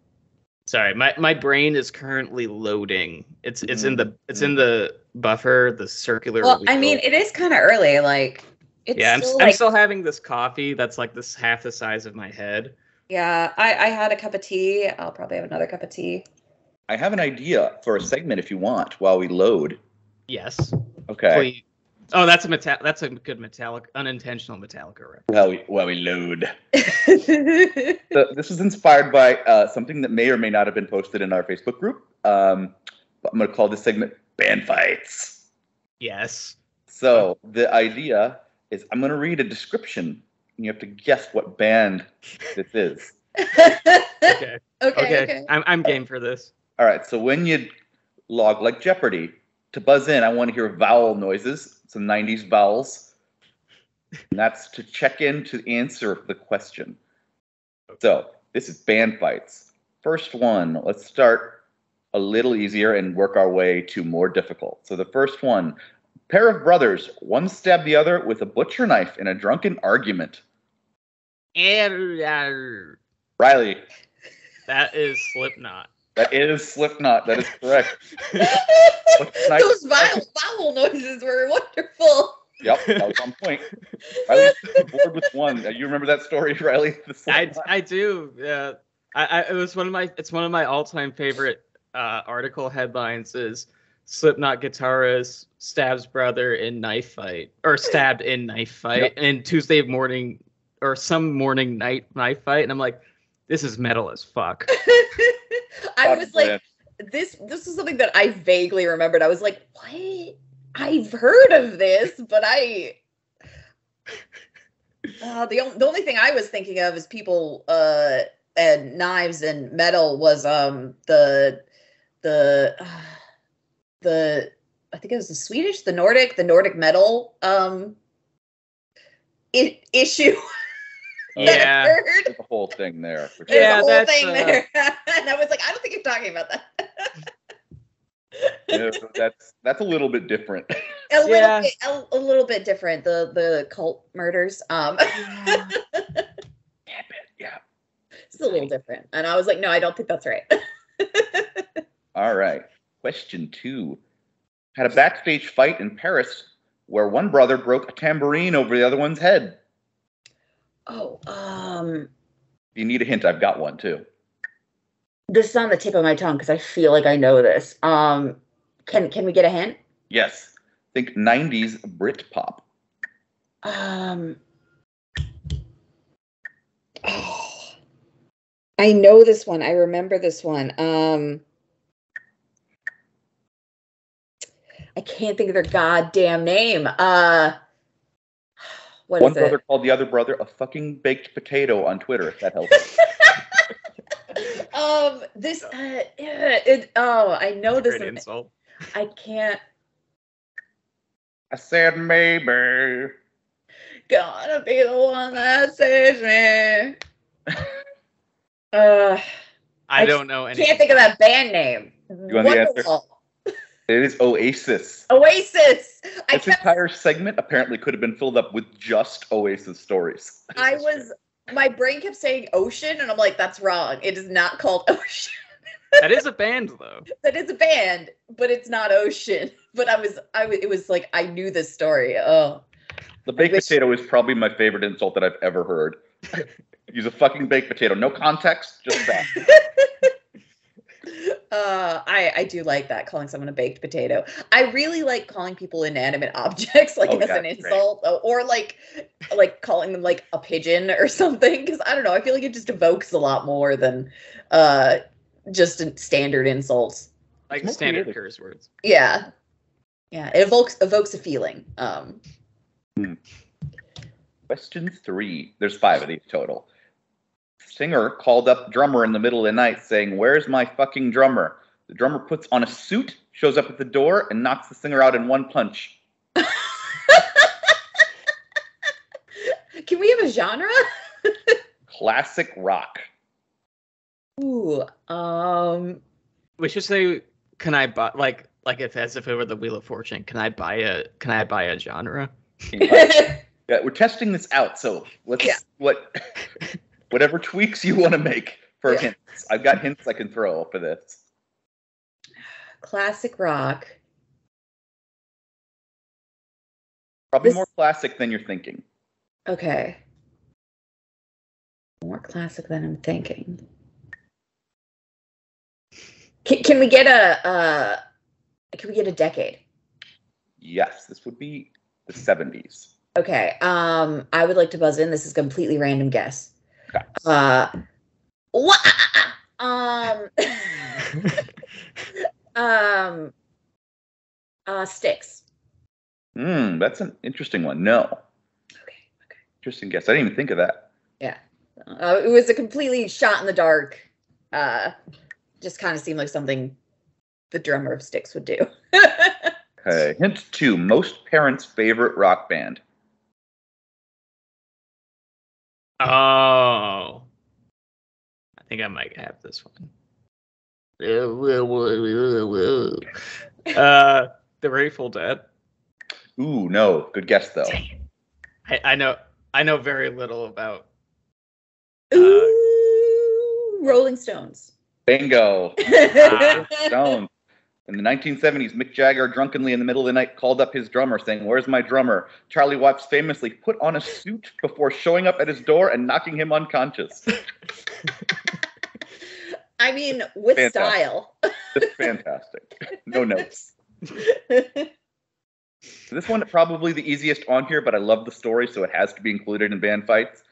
Speaker 1: sorry, my, my brain is currently loading. It's it's in the it's in the buffer, the circular.
Speaker 2: well, I mean, it is kind of early. Like, it's
Speaker 1: yeah, I'm,
Speaker 2: still
Speaker 1: I'm
Speaker 2: like
Speaker 1: still having this coffee that's like this half the size of my head.
Speaker 2: Yeah. I I had a cup of tea. I'll probably have another cup of tea.
Speaker 3: I have an idea for a segment if you want while we load.
Speaker 1: Yes.
Speaker 3: Okay.
Speaker 1: Please. Oh, that's a metal. That's a good metallic, unintentional Metallica record.
Speaker 3: While we while we load. (laughs) So this is inspired by uh, something that may or may not have been posted in our Facebook group. Um, but I'm going to call this segment "Band Fights."
Speaker 1: Yes.
Speaker 3: So the idea is I'm going to read a description, and you have to guess what band this is.
Speaker 1: Okay. (laughs)
Speaker 2: okay,
Speaker 1: Okay.
Speaker 2: okay.
Speaker 1: I'm I'm game for this.
Speaker 3: All right. So when you log like Jeopardy to buzz in, I want to hear vowel noises, some '90s vowels, and that's to check in to answer the question. So this is band fights. First one. Let's start a little easier and work our way to more difficult. So the first one pair of brothers, one stabbed the other with a butcher knife in a drunken argument.
Speaker 1: And
Speaker 3: Riley,
Speaker 1: that is Slipknot.
Speaker 3: that is Slipknot. That is correct. (laughs) nice.
Speaker 2: Those vowel, vowel noises were wonderful.
Speaker 3: Yep, that was on point. Riley's bored with one. Uh, You remember that story, Riley? (laughs) The
Speaker 1: I, I do. Yeah, I, I it was one of my it's one of my all time favorite uh, article headlines is Slipknot guitarist stabs brother in knife fight or stabbed in knife fight
Speaker 3: Yep.
Speaker 1: and Tuesday morning or some morning night knife fight and I'm like this is metal as fuck. (laughs)
Speaker 2: I was
Speaker 3: God,
Speaker 2: like, this this is something that I vaguely remembered. I was like, what? I've heard of this, but I (laughs) uh, the only the only thing I was thinking of is people uh and knives and metal was um the the uh, the I think it was the Swedish, the Nordic, the Nordic metal um I- issue. (laughs) that I
Speaker 1: Yeah.
Speaker 2: heard.
Speaker 3: There's a whole thing there. For sure.
Speaker 1: Yeah,
Speaker 2: a whole
Speaker 1: that's,
Speaker 2: thing
Speaker 1: uh,
Speaker 2: there. (laughs) and I was like, I don't think you're talking about that.
Speaker 3: Yeah, that's that's a little bit different.
Speaker 2: a little
Speaker 1: Yeah.
Speaker 2: bit a, a little bit different. The the cult murders. Um
Speaker 3: yeah, (laughs) yeah.
Speaker 2: it's a little different. And I was like, no, I don't think that's right. (laughs)
Speaker 3: All right. Question two. Had a backstage fight in Paris where one brother broke a tambourine over the other one's head.
Speaker 2: Oh, um
Speaker 3: If you need a hint, I've got one too.
Speaker 2: this is on the tip of my tongue because I feel like I know this. Um can can we get a hint?
Speaker 3: Yes. Think 90s Brit pop.
Speaker 2: Um oh, I know this one. I remember this one. Um I can't think of their goddamn name. Uh what is
Speaker 3: One brother
Speaker 2: it?
Speaker 3: called the other brother a fucking baked potato on Twitter, if that helps. (laughs)
Speaker 2: um this uh, it, oh I know this
Speaker 1: Great insult.
Speaker 2: I can't
Speaker 3: I said maybe.
Speaker 2: gonna be the one that saves me. (laughs) Uh
Speaker 1: I,
Speaker 2: I
Speaker 1: don't know any.
Speaker 2: can't think of that band name.
Speaker 3: You want the answer?
Speaker 2: Wonderwall.
Speaker 3: It is Oasis.
Speaker 2: Oasis. I
Speaker 3: This
Speaker 2: kept,
Speaker 3: entire segment apparently could have been filled up with just Oasis stories.
Speaker 2: I was my brain kept saying ocean and I'm like that's wrong. It is not called (laughs) ocean.
Speaker 1: that is a band though.
Speaker 2: that is a band, but it's not ocean. But I was I was it was like I knew this story. Oh.
Speaker 3: The baked
Speaker 2: wish-
Speaker 3: potato is probably my favorite insult that I've ever heard. (laughs) Use a fucking baked potato. No context, just that. (laughs)
Speaker 2: Uh, I I do like that calling someone a baked potato. I really like calling people inanimate (laughs) objects like
Speaker 3: Oh,
Speaker 2: as
Speaker 3: yeah,
Speaker 2: an insult or, or like like calling them like a pigeon or (laughs) something because I don't know. I feel like it just evokes a lot more than uh just a standard insults.
Speaker 1: Like
Speaker 3: More
Speaker 1: standard
Speaker 3: creative.
Speaker 1: curse words.
Speaker 2: Yeah, yeah. It evokes evokes a feeling. Um,
Speaker 3: Question three. There's five of these total. Singer called up drummer in the middle of the night saying, Where's my fucking drummer? The drummer puts on a suit, shows up at the door, and knocks the singer out in one punch. (laughs)
Speaker 2: can we have a genre? (laughs)
Speaker 3: Classic rock.
Speaker 2: Ooh, um,
Speaker 1: We should say, can I buy like like if as if it were the Wheel of Fortune? Can I buy a Can I buy a genre? (laughs)
Speaker 3: Yeah, we're testing this out, so let's
Speaker 2: Yeah.
Speaker 3: what whatever tweaks you want to make for
Speaker 2: Yeah.
Speaker 3: hints. I've got hints I can throw for this.
Speaker 2: classic rock.
Speaker 3: Probably
Speaker 2: This-
Speaker 3: more classic than you're thinking.
Speaker 2: Okay. More classic than I'm thinking. Can, can we get a uh can we get a decade?
Speaker 3: Yes, this would be the 70s.
Speaker 2: Okay. Um I would like to buzz in. This is a completely random guess.
Speaker 3: Okay. (laughs)
Speaker 2: Uh what (laughs) um (laughs) um uh Styx.
Speaker 3: Hmm, that's an interesting one. No.
Speaker 2: Okay. Okay.
Speaker 3: Interesting guess. I didn't even think of that.
Speaker 2: Uh, it was a completely shot in the dark. Uh just kind of seemed like something the drummer of Styx would do.
Speaker 3: Okay. Hint two most parents' favorite rock band.
Speaker 1: Oh, I think I might have this one. uh, the Grateful Dead.
Speaker 3: Ooh, no. Good guess though.
Speaker 1: I, I know. I know very little about.
Speaker 2: Ooh, Rolling Stones.
Speaker 3: Bingo. (laughs)
Speaker 1: Ah.
Speaker 3: Stones. In the 1970s, Mick Jagger drunkenly in the middle of the night called up his drummer saying, Where's my drummer? Charlie Watts famously put on a suit before showing up at his door and knocking him unconscious. (laughs)
Speaker 2: I mean, with
Speaker 3: Fantastic.
Speaker 2: style.
Speaker 3: Just fantastic. No notes. (laughs) This one probably the easiest on here, but I love the story, so it has to be included in band fights.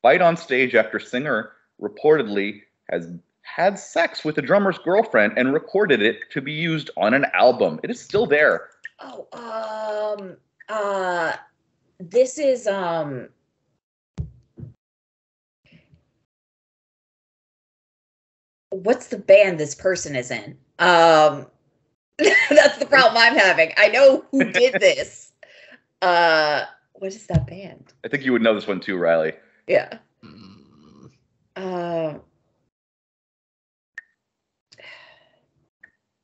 Speaker 3: Fight on stage after singer reportedly has had sex with the drummer's girlfriend and recorded it to be used on an album. It is still there.
Speaker 2: oh, um, uh, this is um. What's the band this person is in? Um, (laughs) that's the problem I'm having. I know who did this. (laughs) Uh, what is that band?
Speaker 3: I think you would know this one too, Riley.
Speaker 2: Yeah.
Speaker 1: Mm,
Speaker 2: Uh,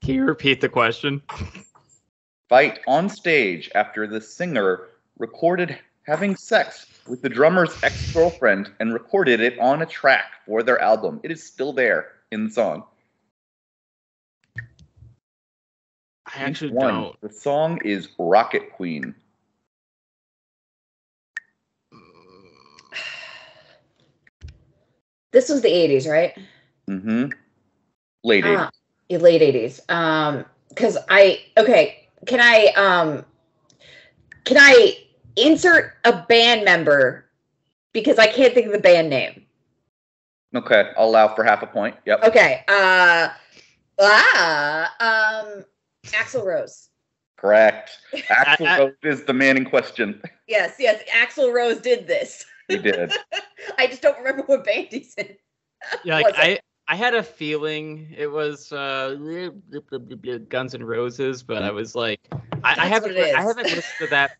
Speaker 1: Can you repeat the question?
Speaker 3: Fight on stage after the singer recorded having sex with the drummer's ex girlfriend and recorded it on a track for their album. It is still there in the song.
Speaker 1: I actually
Speaker 3: One,
Speaker 1: don't.
Speaker 3: The song is Rocket Queen.
Speaker 2: this was the 80s, right?
Speaker 3: Mm-hmm. Late
Speaker 2: Ah,
Speaker 3: 80s.
Speaker 2: yeah, late 80s. Um, because I okay, can I um can I insert a band member because I can't think of the band name.
Speaker 3: Okay, I'll allow for half a point. Yep.
Speaker 2: Okay. Uh ah um Axl Rose.
Speaker 3: Correct. (laughs) Axl
Speaker 1: I-
Speaker 3: Rose is the man in question.
Speaker 2: Yes, yes, Axl Rose did this.
Speaker 3: He did. (laughs)
Speaker 2: I just don't remember what band he's in.
Speaker 1: Yeah, like I, I had a feeling it was uh, Guns N' Roses, but I was like, I, I haven't, I haven't listened to that.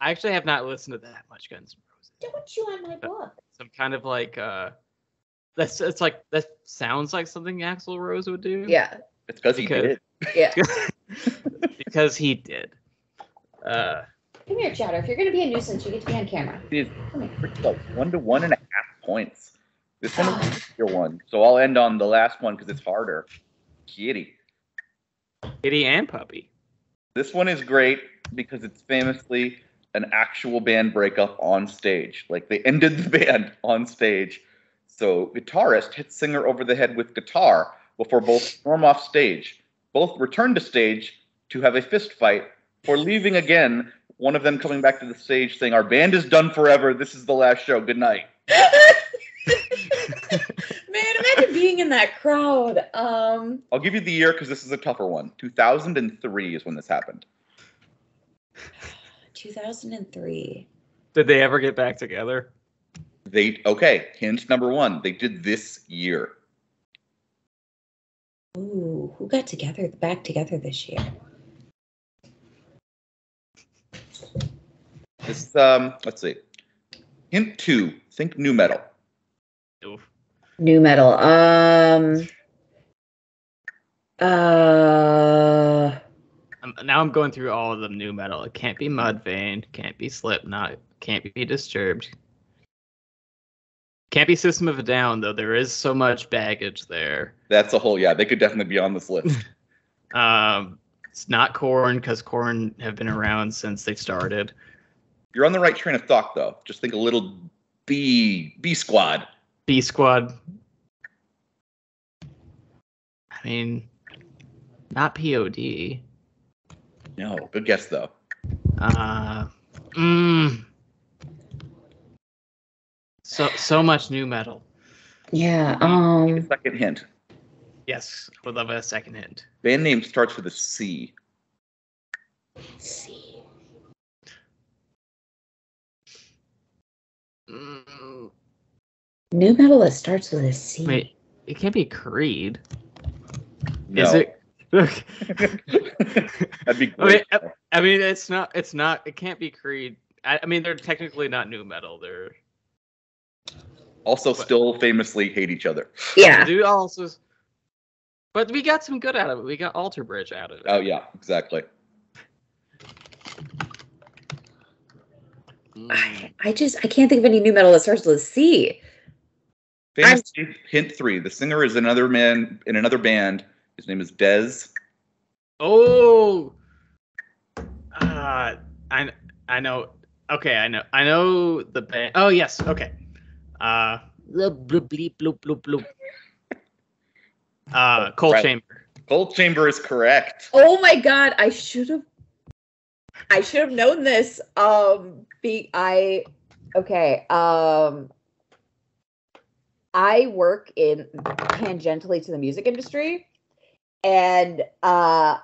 Speaker 1: I actually have not listened to that much Guns N' Roses.
Speaker 2: Don't you on my book?
Speaker 1: Some kind of like, uh, that's it's like that sounds like something Axl Rose would do.
Speaker 2: Yeah,
Speaker 3: It's because he did.
Speaker 2: yeah. (laughs)
Speaker 1: because he did. Uh,
Speaker 2: Come here, Chowder. If you're gonna be a nuisance, you get to be on camera.
Speaker 3: It is pretty. One to one and a half points. This one is your one. So I'll end on the last one because it's harder. Kitty.
Speaker 1: Kitty and Puppy.
Speaker 3: This one is great because it's famously an actual band breakup on stage. Like they ended the (laughs) band on stage. So guitarist hit singer over the head with guitar before both storm off stage. Both return to stage to have a fist fight for leaving again. One of them coming back to the stage saying, "Our band is done forever. This is the last show. Good night." (laughs) (laughs)
Speaker 2: Man, imagine being in that crowd. Um,
Speaker 3: I'll give you the year because this is a tougher one. 2003 is when this happened. (sighs)
Speaker 2: 2003.
Speaker 1: Did they ever get back together?
Speaker 3: They okay. Hint number one. They did this year.
Speaker 2: Ooh, who got together back together this year?
Speaker 3: This um, let's see. Hint two. Think nu metal.
Speaker 1: Oof.
Speaker 2: Nu metal. Um. Uh.
Speaker 1: I'm, now I'm going through all of the nu metal. It can't be Mudvayne, can't be Slipknot, can't be Disturbed. Can't be System of a Down though. There is so much baggage there.
Speaker 3: That's a whole yeah. They could definitely be on this list. (laughs) (laughs)
Speaker 1: Um, it's not Korn because Korn have been around since they started.
Speaker 3: You're on the right train of thought though. Just think a little B B squad.
Speaker 1: B Squad. I mean, not POD.
Speaker 3: No, good guess though.
Speaker 1: Uh, mm, so so much nu metal.
Speaker 2: Yeah.
Speaker 3: Take a
Speaker 2: Um.
Speaker 3: second hint.
Speaker 1: Yes, would love a second hint.
Speaker 3: Band name starts with a C.
Speaker 2: let's.
Speaker 1: Mm,
Speaker 2: Nu metal that starts with a C.
Speaker 1: wait, it can't be Creed,
Speaker 3: No.
Speaker 1: is it? (laughs) (laughs)
Speaker 3: That'd be
Speaker 1: I mean. I, I mean, it's not. It's not. It can't be Creed. I, I mean, they're technically not nu metal. They're
Speaker 3: also, still famously hate each other.
Speaker 2: Yeah.
Speaker 1: Do also. But we got some good out of it. We got Alter Bridge out of it.
Speaker 3: Oh yeah, exactly.
Speaker 2: I, I just I can't think of any nu metal that starts with a C.
Speaker 3: Famous hint three. The singer is another man in another band. His name is Dez.
Speaker 1: Oh, uh, I I know. Okay, I know. I know the band. Oh yes. Okay. Uh, bloop bloop bleep bloop bloop bloop. Uh, Coal
Speaker 3: Right.
Speaker 1: Chamber.
Speaker 3: Coal Chamber is correct.
Speaker 2: Oh my god, I should have I should have known this. Um be I okay. Um I work in tangentially to the music industry and uh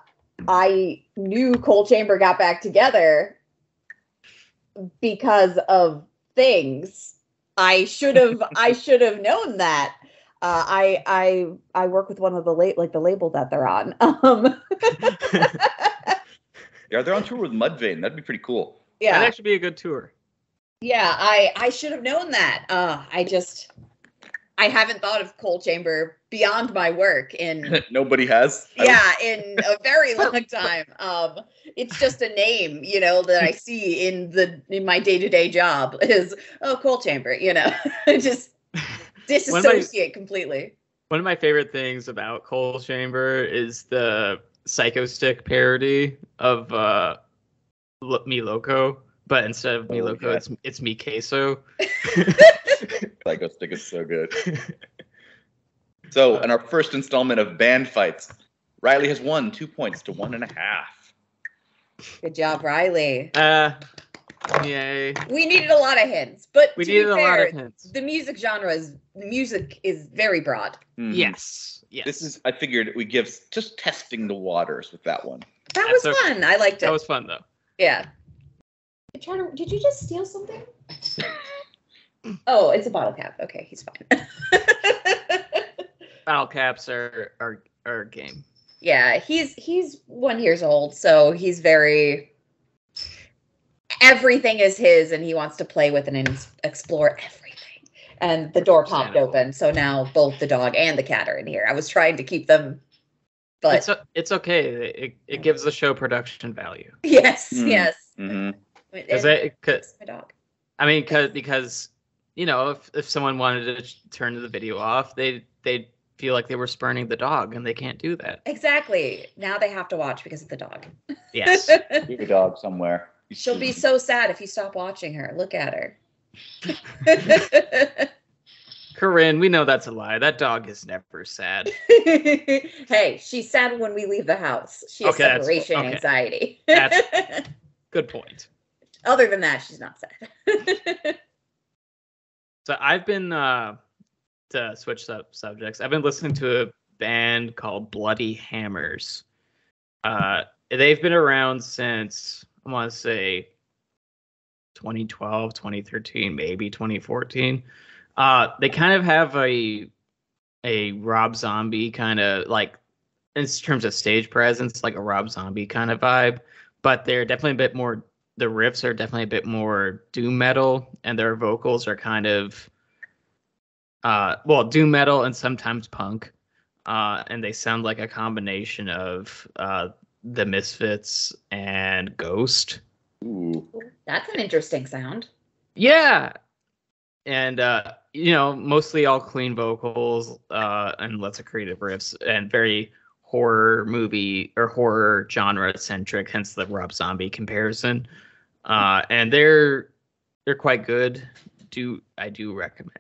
Speaker 2: I knew Coal Chamber got back together because of things. I should have (laughs) I should have known that. Uh, I I I work with one of the late like the label that they're on. (laughs) Um, (laughs)
Speaker 3: Yeah, they're on tour with Mudvayne. That'd be pretty cool.
Speaker 2: yeah,
Speaker 1: That'd actually be a good tour.
Speaker 2: yeah. I I should have known that. Uh, I just I haven't thought of coal Chamber beyond my work in (laughs)
Speaker 3: Nobody has.
Speaker 2: Yeah in a very long time. Um, it's just a name, you know, that I see in the in my day to day job (laughs) is oh coal Chamber. You know, (laughs) just
Speaker 1: One my-
Speaker 2: disassociate completely.
Speaker 1: One of my favorite things about coal Chamber is the Psychostick parody of uh, Lo- Me Loco, but instead of Me
Speaker 3: Oh,
Speaker 1: Loco,
Speaker 3: yeah.
Speaker 1: it's it's Me Queso.
Speaker 3: Psychostick is so good. (laughs) So, in our first installment of band fights, Riley has won two points to one and a half.
Speaker 2: Good job, Riley.
Speaker 1: uh, yay!
Speaker 2: We needed a lot of hints, but
Speaker 1: We
Speaker 2: to
Speaker 1: needed
Speaker 2: be
Speaker 1: a
Speaker 2: fair,
Speaker 1: lot of hints.
Speaker 2: the music genre is music is very broad.
Speaker 3: Mhm.
Speaker 1: Yes, yes.
Speaker 3: This is. I figured we give just testing the waters with that one.
Speaker 2: That
Speaker 1: That's
Speaker 2: was
Speaker 1: okay.
Speaker 2: fun. I liked it.
Speaker 1: that was fun though.
Speaker 2: yeah. Trying to, did you just steal something? (laughs) oh, it's a bottle cap. Okay, he's fine. (laughs)
Speaker 1: bottle caps are are are game.
Speaker 2: yeah, he's he's one years old, so he's very everything is his and he wants to play with and explore everything. And the door popped
Speaker 1: Understandable.
Speaker 2: open, so now both the dog and the cat are in here. I was trying to keep them but
Speaker 1: it's o- it's okay. It, it gives the show production value.
Speaker 2: yes,
Speaker 3: Mm.
Speaker 2: yes.
Speaker 3: hmm
Speaker 1: Because
Speaker 2: And-
Speaker 1: it, could,
Speaker 2: my dog.
Speaker 1: I mean, cause, because you know, if if someone wanted to turn the video off, they they'd feel like they were spurning the dog, and they can't do that.
Speaker 2: Exactly. Now they have to watch because of the dog.
Speaker 1: Yes. (laughs)
Speaker 3: Leave a dog somewhere.
Speaker 2: She'll be so sad if you stop watching her. Look at her. (laughs) (laughs)
Speaker 1: Corinne, we know that's a lie. That dog is never sad.
Speaker 2: hey, she's sad when we leave the house. She has
Speaker 1: Okay, that's-
Speaker 2: separation
Speaker 1: okay.
Speaker 2: anxiety.
Speaker 1: That's- Good point.
Speaker 2: Other than that, she's not sad.
Speaker 1: So I've been uh to switch up subjects. I've been listening to a band called Bloody Hammers. Uh they've been around since I want to say 2012, 2013, maybe 2014. Uh they kind of have a a Rob Zombie kind of like in terms of stage presence, like a Rob Zombie kind of vibe, but they're definitely a bit more the riffs are definitely a bit more doom metal and their vocals are kind of uh well doom metal and sometimes punk uh and they sound like a combination of uh the misfits and ghost
Speaker 3: Ooh.
Speaker 2: That's an interesting sound.
Speaker 1: yeah and uh you know mostly all clean vocals uh and lots of creative riffs and very horror movie or horror genre centric hence the rob zombie comparison uh and they're they're quite good do i do recommend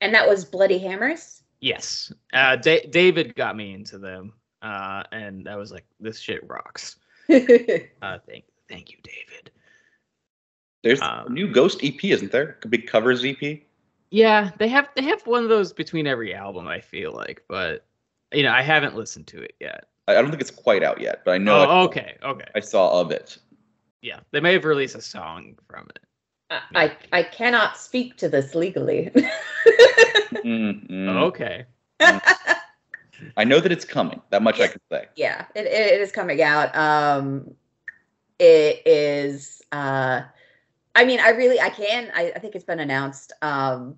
Speaker 2: And that was Bloody Hammers?
Speaker 1: yes uh da- david got me into them uh and i was like this shit rocks (laughs) uh thank thank you david
Speaker 3: There's
Speaker 1: Um,
Speaker 3: a new Ghost EP, isn't there? A big covers EP.
Speaker 1: Yeah, they have they have one of those between every album. I feel like, but you know, I haven't listened to it yet.
Speaker 3: I I don't think it's quite out yet, but I know
Speaker 1: oh,
Speaker 3: I,
Speaker 1: okay, okay,
Speaker 3: I saw of it.
Speaker 1: Yeah, they may have released a song from it.
Speaker 2: I, I I cannot speak to this legally. (laughs)
Speaker 3: Mm, mm.
Speaker 1: Okay,
Speaker 3: I know that it's coming. That much I can say.
Speaker 2: yeah, it, it, it is coming out. Um, it is. Uh, I mean, I really, I can. I, I think it's been announced. Um,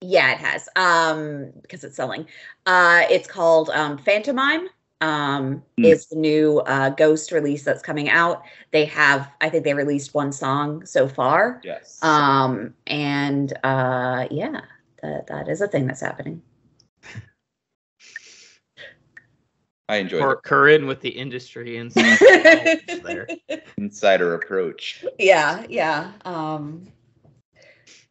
Speaker 2: Yeah, it has. Um, because it's selling. Uh, it's called um, Phantomime. Um,
Speaker 3: Hmm.
Speaker 2: is the new uh, Ghost release that's coming out. They have, I think they released one song so far.
Speaker 3: Yes.
Speaker 2: Um, and uh, yeah, that that is a thing that's happening.
Speaker 3: I enjoyed
Speaker 1: Or
Speaker 3: the
Speaker 1: Corinne with the industry (laughs) insight there.
Speaker 3: insider approach.
Speaker 2: yeah, yeah. Um,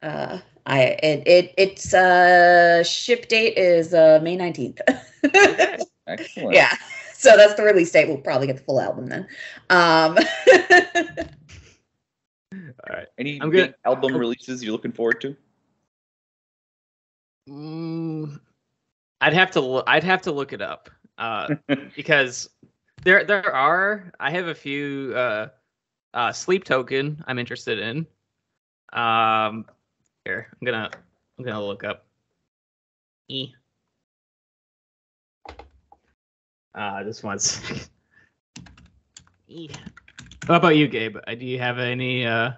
Speaker 2: uh, I it it it's uh ship date is uh May nineteenth. (laughs)
Speaker 3: Excellent.
Speaker 2: yeah, (laughs) so that's the release date. We'll probably get the full album then. Um, (laughs)
Speaker 1: All right.
Speaker 3: Any
Speaker 1: I'm
Speaker 3: big
Speaker 1: good.
Speaker 3: album releases you're looking forward to?
Speaker 1: Mm, I'd have to look. I'd have to look it up uh, (laughs) because there there are. I have a few. Uh, uh, Sleep Token. I'm interested in. Um, here I'm gonna I'm gonna look up. E. Uh, just one second. E. How about you, Gabe? Uh, Do you have any uh,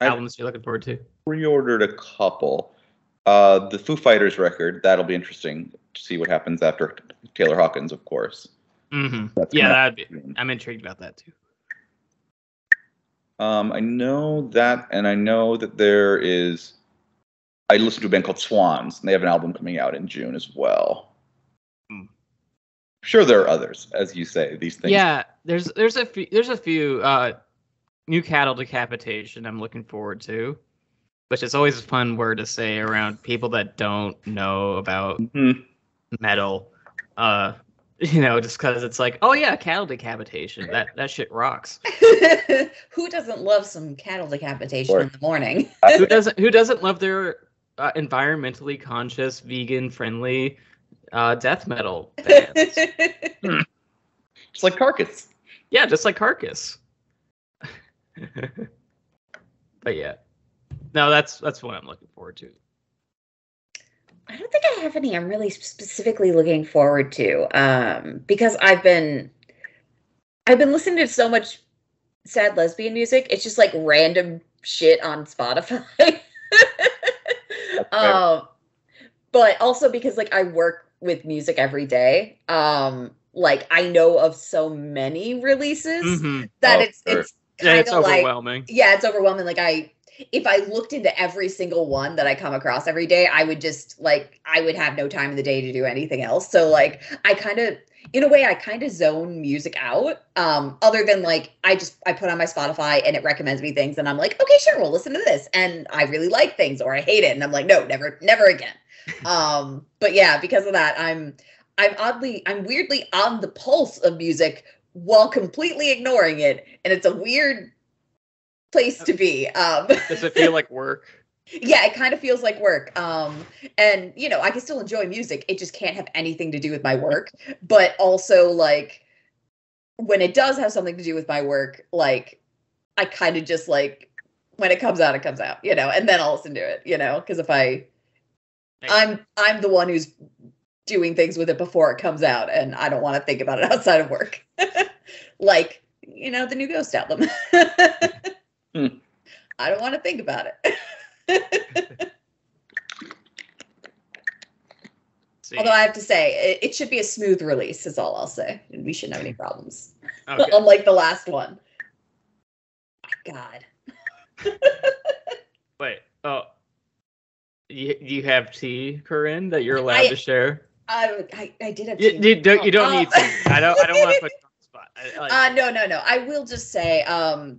Speaker 3: I-
Speaker 1: albums you're looking forward to?
Speaker 3: Pre-ordered a couple. Uh, the Foo Fighters record that'll be interesting to see what happens after Taylor Hawkins, of course.
Speaker 1: Mm-hmm. Yeah, that'd be. I'm intrigued about that too.
Speaker 3: Um, I know that, and I know that there is. I listen to a band called Swans, and they have an album coming out in June as well. Sure, there are others, as you say. These things.
Speaker 1: Yeah, there's there's a few there's a few uh new cattle decapitation I'm looking forward to, which is always a fun word to say around people that don't know about
Speaker 3: Mhm.
Speaker 1: metal. Uh, (laughs) you know, just because it's like, oh yeah, cattle decapitation. That that shit rocks. (laughs)
Speaker 2: who doesn't love some cattle decapitation in the morning?
Speaker 1: who doesn't who doesn't love their uh, environmentally conscious, vegan friendly uh, death metal (laughs) bands?
Speaker 3: Just like Carcass.
Speaker 1: Yeah, just like Carcass. (laughs) but yeah, no, that's that's what I'm looking forward to.
Speaker 2: I don't think I have any I'm really specifically looking forward to um, because I've been I've been listening to so much sad lesbian music. It's just like random shit on Spotify. (laughs) um, but also because like I work with music every day. Um, like I know of so many releases
Speaker 1: Mhm.
Speaker 2: that
Speaker 3: Oh,
Speaker 2: it's
Speaker 3: sure.
Speaker 2: it's
Speaker 1: Yeah,
Speaker 2: kind
Speaker 1: it's
Speaker 2: of like
Speaker 1: overwhelming.
Speaker 2: yeah, it's overwhelming. Like I if I looked into every single one that I come across every day, I would just like I would have no time in the day to do anything else. So like I kind of in a way I kind of zone music out. Um other than like I just I put on my Spotify and it recommends me things and I'm like, "Okay, sure, we'll listen to this." And I really like things or I hate it and I'm like, "No, never never again." Um but yeah, because of that, I'm I'm oddly I'm weirdly on the pulse of music while completely ignoring it and it's a weird place to be. Um,
Speaker 1: Does it feel like work? (laughs)
Speaker 2: yeah, it kind of feels like work. Um, and you know, I can still enjoy music. It just can't have anything to do with my work. But also, like, when it does have something to do with my work, like, I kind of just like when it comes out, it comes out, you know, and then I'll listen to it, you know, because if I, I'm I'm the one who's doing things with it before it comes out, and I don't want to think about it (laughs) outside of work, (laughs) like you know, the new Ghost album. (laughs) I don't want to think about it.
Speaker 1: See.
Speaker 2: Although I have to say, it, it should be a smooth release, is all I'll say. We shouldn't have any problems.
Speaker 1: Okay.
Speaker 2: Unlike the last one. My God.
Speaker 1: Wait. Oh. You, you have tea, Corinne, that you're allowed
Speaker 2: I-
Speaker 1: to share.
Speaker 2: I, I, I did have
Speaker 1: You, you don't. You don't
Speaker 2: Oh.
Speaker 1: need to. I don't. I don't want to put you on the spot. I, like,
Speaker 2: Uh, no, no, no. I will just say, um,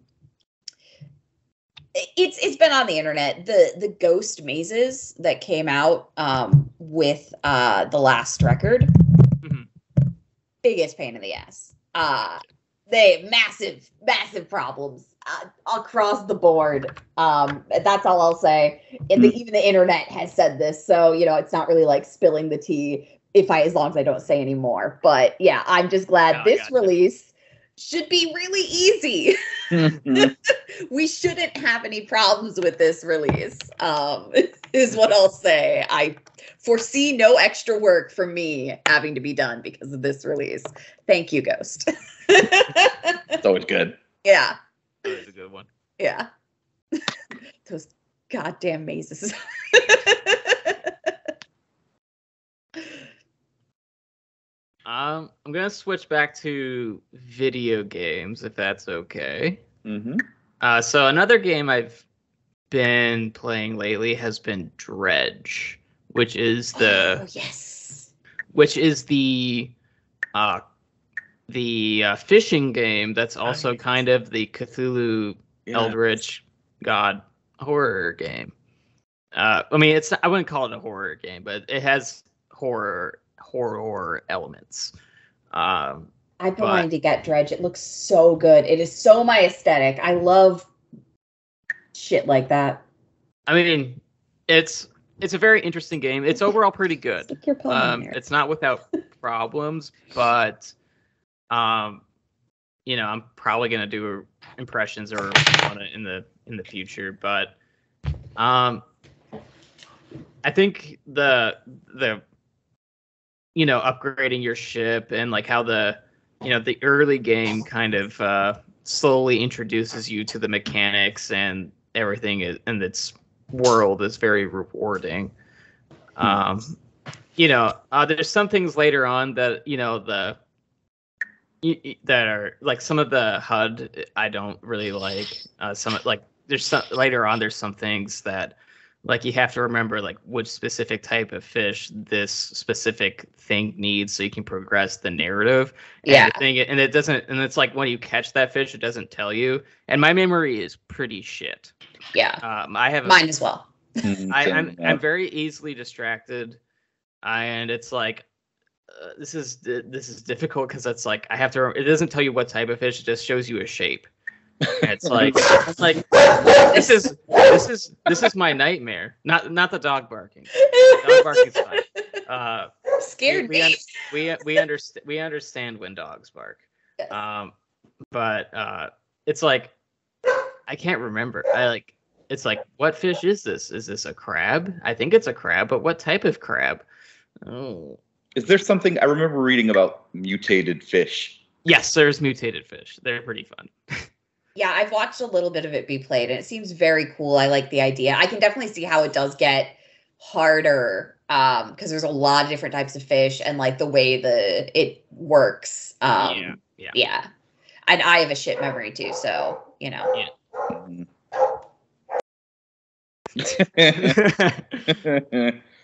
Speaker 2: it- it's it's been on the internet. The the ghost mazes that came out um, with uh, the last record,
Speaker 1: Mhm.
Speaker 2: biggest pain in the ass. Uh, they massive, massive problems uh, across the board. Um, that's all I'll say. And the, even the internet has said this, so you know it's not really like spilling the tea. If I, as long as I don't say anymore, but yeah, I'm just glad
Speaker 1: Oh,
Speaker 2: this
Speaker 1: gotcha.
Speaker 2: release should be really easy.
Speaker 3: Mhm. (laughs)
Speaker 2: we shouldn't have any problems with this release. Um, (laughs) is what I'll say. I foresee no extra work from me having to be done because of this release. Thank you, Ghost. (laughs)
Speaker 3: it's always good.
Speaker 2: yeah,
Speaker 1: that is a good one.
Speaker 2: Yeah. (laughs) Those goddamn mazes. (laughs)
Speaker 1: um, I'm gonna switch back to video games if that's okay.
Speaker 3: Mm-hmm.
Speaker 1: Uh, so another game I've been playing lately has been Dredge, which is the
Speaker 2: oh, yes,
Speaker 1: which is the uh, the uh, fishing game that's also
Speaker 3: Nice.
Speaker 1: kind of the Cthulhu Eldritch God horror game. Uh, I mean, it's I wouldn't call it a horror game, but it has horror horror elements. Um,
Speaker 2: I've been
Speaker 1: But-
Speaker 2: wanting to get Dredge. It looks so good. It is so my aesthetic. I love shit like that.
Speaker 1: I mean, it's it's a very interesting game. It's overall pretty good.
Speaker 2: Stick your palm in
Speaker 1: Um,
Speaker 2: there.
Speaker 1: it's not without (laughs) problems, but um, you know, I'm probably gonna do impressions or on it in the in the future. But um, I think the the you know upgrading your ship and like how the you know the early game kind of uh, slowly introduces you to the mechanics and everything is, in its world is very rewarding. Um, you know, uh, there's some things later on that you know the that are like some of the HUD I don't really like. Uh, some like there's some later on there's some things that like you have to remember like which specific type of fish this specific thing needs so you can progress the narrative. And
Speaker 2: Yeah.
Speaker 1: the thing, and it doesn't, and it's like when you catch that fish, it doesn't tell you. And my memory is pretty shit.
Speaker 2: yeah.
Speaker 1: Um, I have a,
Speaker 2: Mine as well.
Speaker 1: I,
Speaker 3: same,
Speaker 1: I'm. I'm very easily distracted, and it's like uh, this is this is difficult because it's like I have to. It doesn't tell you what type of fish; it just shows you a shape. And it's (laughs) like it's like this is this is this is my nightmare. Not not the dog barking. Dog barking's fine. (laughs) Uh,
Speaker 2: Scared
Speaker 1: we,
Speaker 2: me.
Speaker 1: we we understand we understand when dogs bark. Um, but uh, it's like I can't remember. I like it's like what fish is this? Is this a crab? I think it's a crab, but what type of crab? Oh,
Speaker 3: Is there something I remember reading about mutated fish?
Speaker 1: yes, there's mutated fish. They're pretty fun. (laughs)
Speaker 2: Yeah, I've watched a little bit of it be played and it seems very cool. I like the idea. I can definitely see how it does get harder um because there's a lot of different types of fish and like the way the it works. Um
Speaker 1: yeah, yeah.
Speaker 2: yeah. And I have a shit memory too, so, you know.
Speaker 3: Mhm. (laughs) (laughs)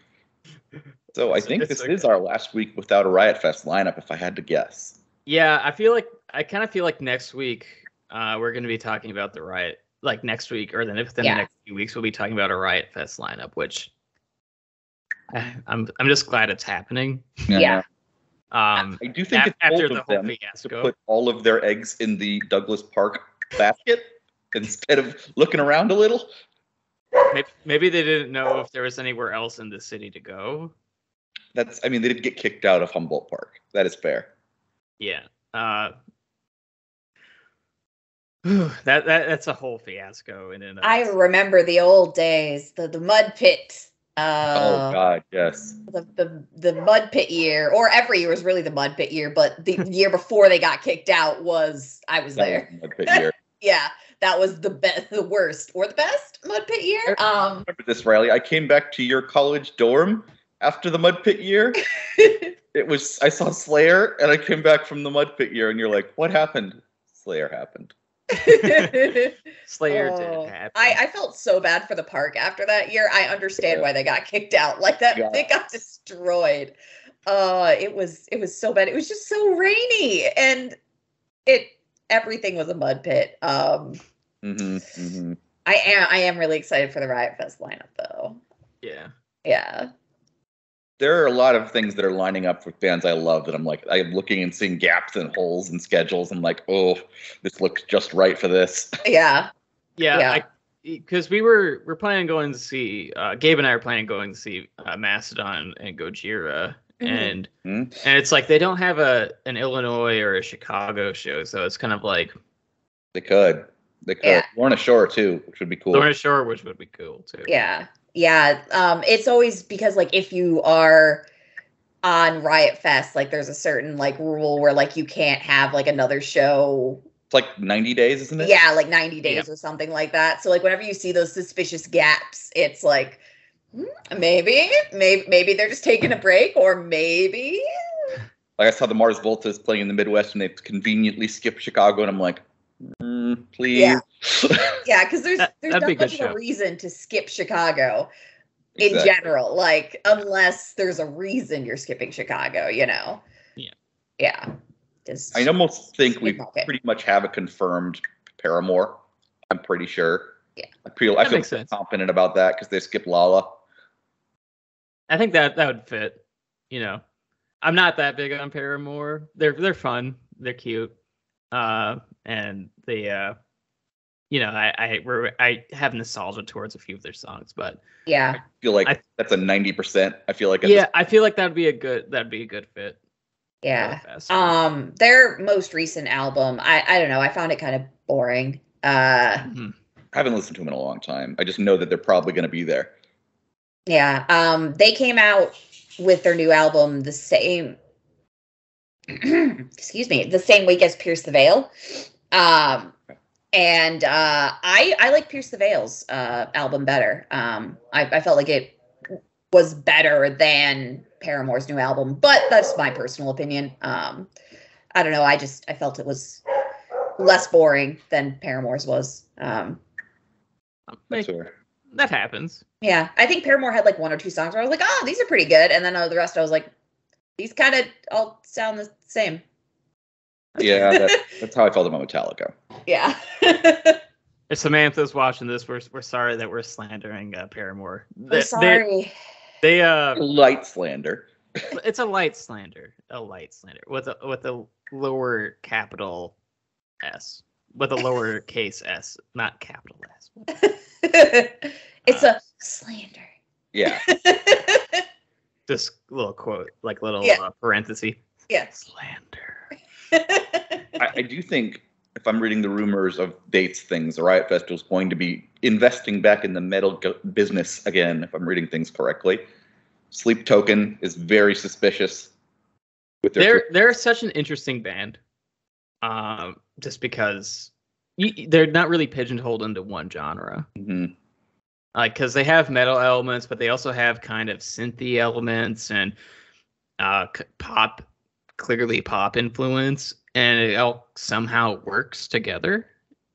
Speaker 3: so I think this
Speaker 1: okay.
Speaker 3: is our last week without a Riot Fest lineup, if I had to guess.
Speaker 1: yeah, I feel like I kind of feel like next week uh, we're going to be talking about the riot. Like next week, or then if within
Speaker 2: Yeah.
Speaker 1: the next few weeks, we'll be talking about a riot fest lineup, which I, (sighs) I'm I'm just glad it's happening.
Speaker 2: Yeah.
Speaker 1: Um,
Speaker 3: I do think
Speaker 1: af-
Speaker 3: it's
Speaker 1: after the whole
Speaker 3: them to
Speaker 1: fiasco.
Speaker 3: put all of their eggs in the Douglas Park basket instead of looking around a little.
Speaker 1: maybe, maybe they didn't know if there was anywhere else in the city to go.
Speaker 3: That's, I mean, they did get kicked out of Humboldt Park. That is fair.
Speaker 1: Yeah. Uh, that that that's a whole fiasco in and of
Speaker 2: I
Speaker 1: itself.
Speaker 2: remember the old days, the the mud pit. Uh
Speaker 3: oh God, yes.
Speaker 2: the, the the mud pit year or every year was really the mud pit year but the (laughs) year before they got kicked out was i was
Speaker 3: That
Speaker 2: there
Speaker 3: was a mud pit year. (laughs)
Speaker 2: yeah that was the best the worst or the best mud pit year um
Speaker 3: Remember this, Riley? I came back to your college dorm after the mud pit year. (laughs) it was I saw Slayer, and I came back from the mud pit year, and you're like, "What happened?" Slayer happened. (laughs)
Speaker 1: Slayer
Speaker 2: Oh,
Speaker 1: did happen.
Speaker 2: I, I felt so bad for the park after that year. I understand why they got kicked out. Like that, they got destroyed. Uh, it was it was so bad. It was just so rainy, and it everything was a mud pit. Um,
Speaker 3: hmm hmm
Speaker 2: I am I am really excited for the Riot Fest lineup though.
Speaker 1: yeah.
Speaker 2: Yeah.
Speaker 3: There are a lot of things that are lining up with bands I love that I'm like, I'm looking and seeing gaps and holes and schedules. I'm like, oh, this looks just right for this. (laughs)
Speaker 2: Yeah.
Speaker 1: Yeah,
Speaker 2: Yeah.
Speaker 1: because we were we're planning on going to see uh, Gabe and I are planning on going to see uh, Mastodon and Gojira,
Speaker 2: Mhm.
Speaker 1: and
Speaker 3: Mhm.
Speaker 1: and it's like they don't have a an Illinois or a Chicago show, so it's kind of like
Speaker 3: They could. They could.
Speaker 2: Yeah.
Speaker 3: Lorna Shore too, which would be cool.
Speaker 1: Lorna Shore, which would be cool too.
Speaker 2: Yeah. Yeah. Um, it's always because like if you are on Riot Fest, like there's a certain like rule where like you can't have like another show.
Speaker 3: It's like 90 days, isn't it?
Speaker 2: Yeah, like 90 days or something like that. So like whenever you see those suspicious gaps, it's like hmm, maybe, maybe maybe they're just taking a break or maybe
Speaker 3: Like I saw the Mars Voltas playing in the Midwest, and they conveniently skipped Chicago, and I'm like, mm, please.
Speaker 2: Yeah. (laughs) Yeah, because there's
Speaker 1: That-
Speaker 2: there's
Speaker 1: that'd
Speaker 2: not
Speaker 1: a
Speaker 2: much of a reason to skip Chicago in
Speaker 3: Exactly.
Speaker 2: general. Like unless there's a reason you're skipping Chicago, you know.
Speaker 1: Yeah.
Speaker 2: Yeah. Just
Speaker 3: I almost think we
Speaker 2: Okay.
Speaker 3: pretty much have a confirmed Paramore. I'm pretty sure.
Speaker 2: Yeah.
Speaker 3: I feel I feel
Speaker 1: makes sense.
Speaker 3: confident about that because they skipped Lolla.
Speaker 1: I think that that would fit. You know, I'm not that big on Paramore. They're they're fun. They're cute. Uh, and they uh, you know, I I re- I have nostalgia towards a few of their songs, but
Speaker 2: yeah.
Speaker 3: I feel like
Speaker 1: I-
Speaker 3: that's a ninety percent. I feel like at
Speaker 1: yeah, I feel like that'd be a good that'd be a good fit.
Speaker 2: Yeah.
Speaker 1: the.
Speaker 2: Um their most recent album, I I don't know, I found it kind of boring. Uh
Speaker 1: Mhm.
Speaker 3: I haven't listened to them in a long time. I just know that they're probably going to be there.
Speaker 2: yeah, um they came out with their new album the same (clears throat) excuse me, the same week as Pierce the Veil. Um and uh I I like Pierce the Veil's uh album better. Um I, I felt like it was better than Paramore's new album, but that's my personal opinion. Um I don't know, I just I felt it was less boring than Paramore's was. Um
Speaker 3: That's
Speaker 1: Like,
Speaker 3: fair.
Speaker 1: that happens.
Speaker 2: yeah, I think Paramore had like one or two songs where I was like, oh, these are pretty good. And then uh, the rest I was like, these kind of all sound the same.
Speaker 3: Yeah, that, (laughs) that's how I felt about Metallica.
Speaker 2: Yeah.
Speaker 1: If Samantha's watching this, we're we're sorry that we're slandering uh, Paramore. They-
Speaker 2: I'm
Speaker 1: they-
Speaker 2: sorry.
Speaker 1: They, uh,
Speaker 3: Light slander. (laughs)
Speaker 1: it's a light slander, a light slander with a with a lower capital S, with a lower (laughs) case S, not capital S. (laughs)
Speaker 2: it's a slander.
Speaker 3: Yeah,
Speaker 1: Just little quote, like little
Speaker 2: Yeah.
Speaker 1: uh, parenthesis.
Speaker 2: yes.
Speaker 1: Slander.
Speaker 3: I, I do think if I'm reading the rumors of dates, things, the Riot Festival is going to be investing back in the metal go- business again. If I'm reading things correctly, Sleep Token is very suspicious. With their
Speaker 1: They're they're such an interesting band, um, just because you, they're not really pigeonholed into one genre.
Speaker 3: Mhm.
Speaker 1: like because they have metal elements, but they also have kind of synthy elements and uh, pop, clearly pop influence, and it all somehow works together.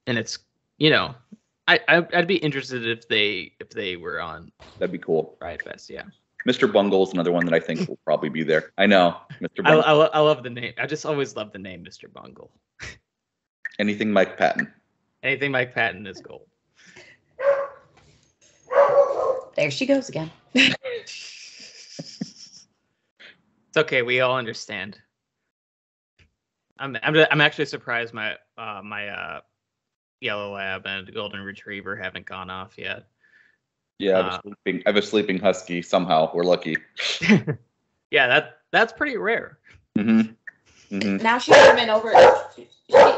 Speaker 1: And it's you know, I, I I'd be interested if they if they were on
Speaker 3: That'd be cool.
Speaker 1: Riot Fest. Yeah,
Speaker 3: Mr. Bungle is another one that I think will probably be there. I know, Mr.
Speaker 1: I,
Speaker 3: Bungle.
Speaker 1: I, lo- I love the name. I just always love the name Mr. Bungle.
Speaker 3: Anything Mike Patton.
Speaker 1: Anything Mike Patton is gold.
Speaker 2: there she goes again. (laughs)
Speaker 1: It's okay. We all understand. I'm I'm I'm actually surprised my uh my uh yellow lab and golden retriever haven't gone off yet.
Speaker 3: Yeah, I have,
Speaker 1: Uh,
Speaker 3: a sleeping, I have a sleeping husky. Somehow we're lucky. (laughs)
Speaker 1: yeah, that that's pretty rare.
Speaker 3: hmm hmm
Speaker 2: Now she came in over. She,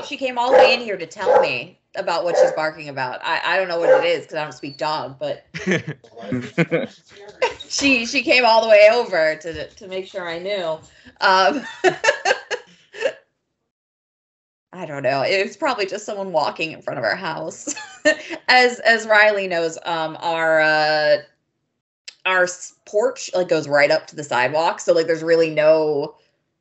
Speaker 2: she came all the way in here to tell me about what she's barking about. I, I don't know what it is because I don't speak dog, but (laughs) (laughs) she she came all the way over to to make sure I knew. Um, I don't know. It was probably just someone walking in front of our house. (laughs) as as Riley knows, um, our uh, our porch like goes right up to the sidewalk, so like there's really no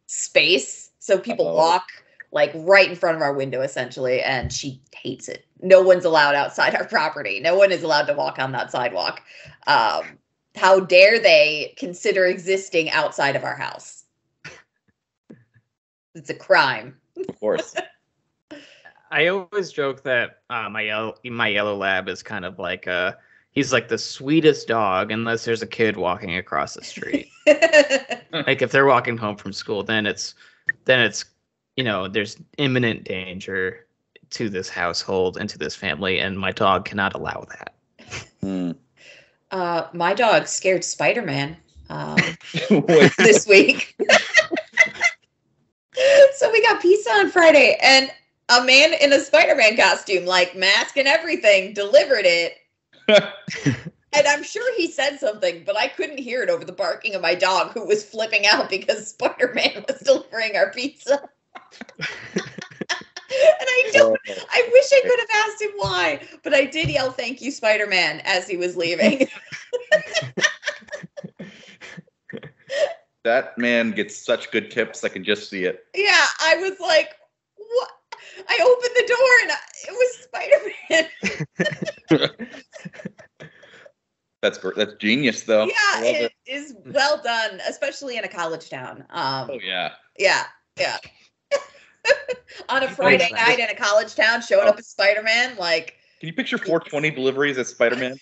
Speaker 2: space. So people
Speaker 3: Uh-oh.
Speaker 2: walk like right in front of our window essentially, and she hates it. No one's allowed outside our property. No one is allowed to walk on that sidewalk. Um, how dare they consider existing outside of our house? (laughs) It's a crime.
Speaker 3: of course. (laughs)
Speaker 1: I always joke that uh, my yellow my yellow lab is kind of like uh he's like the sweetest dog unless there's a kid walking across the street. (laughs) like if they're walking home from school, then it's then it's you know there's imminent danger to this household and to this family, and my dog cannot allow that.
Speaker 3: Hmm. (laughs)
Speaker 2: uh, my dog scared Spider Man um, (laughs) this week. so we got pizza on Friday, and a man in a Spider Man costume, like mask and everything, delivered it. (laughs) And I'm sure he said something, but I couldn't hear it over the barking of my dog, who was flipping out because (laughs) Spider Man was delivering our pizza. (laughs) and I don't. Oh. I wish I could have asked him why, but I did yell "Thank you, Spider Man" as he was leaving.
Speaker 3: That man gets such good tips. I can just see it.
Speaker 2: Yeah, I was like? I opened the door and I, it was Spider Man. (laughs) (laughs)
Speaker 3: That's that's genius, though. I
Speaker 2: yeah,
Speaker 3: love
Speaker 2: it is well done, especially in a college town. Um,
Speaker 3: Oh yeah.
Speaker 2: yeah, yeah. (laughs) On a Friday night in a college town, showing up as Spider Man, like,
Speaker 3: Can you picture 420 deliveries as Spider-Man?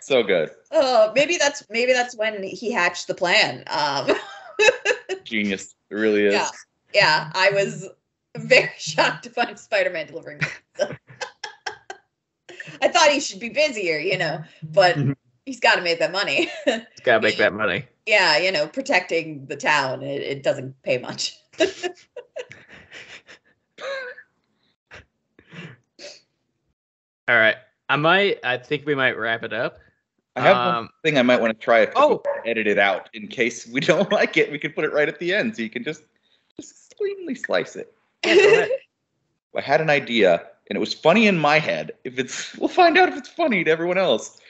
Speaker 3: so good.
Speaker 2: oh, maybe that's maybe that's when he hatched the plan. Um,
Speaker 3: Genius. It really is.
Speaker 2: Yeah. Yeah, I was very (laughs) shocked to find Spider Man delivering. pizza. (laughs) I thought he should be busier, you know, but
Speaker 1: Mhm.
Speaker 2: he's got to make that money.
Speaker 1: He's Gotta make (laughs) that money.
Speaker 2: yeah, you know, protecting the town, it, it doesn't pay much.
Speaker 1: All right. I might. I think we might wrap it up.
Speaker 3: I have one
Speaker 1: Um,
Speaker 3: thing I might want to try if
Speaker 1: Oh.
Speaker 3: edit it out in case we don't like it. We can put it right at the end, so you can just cleanly slice it. (laughs) I had an idea, and it was funny in my head. If it's, (laughs) we'll find out if it's funny to everyone else.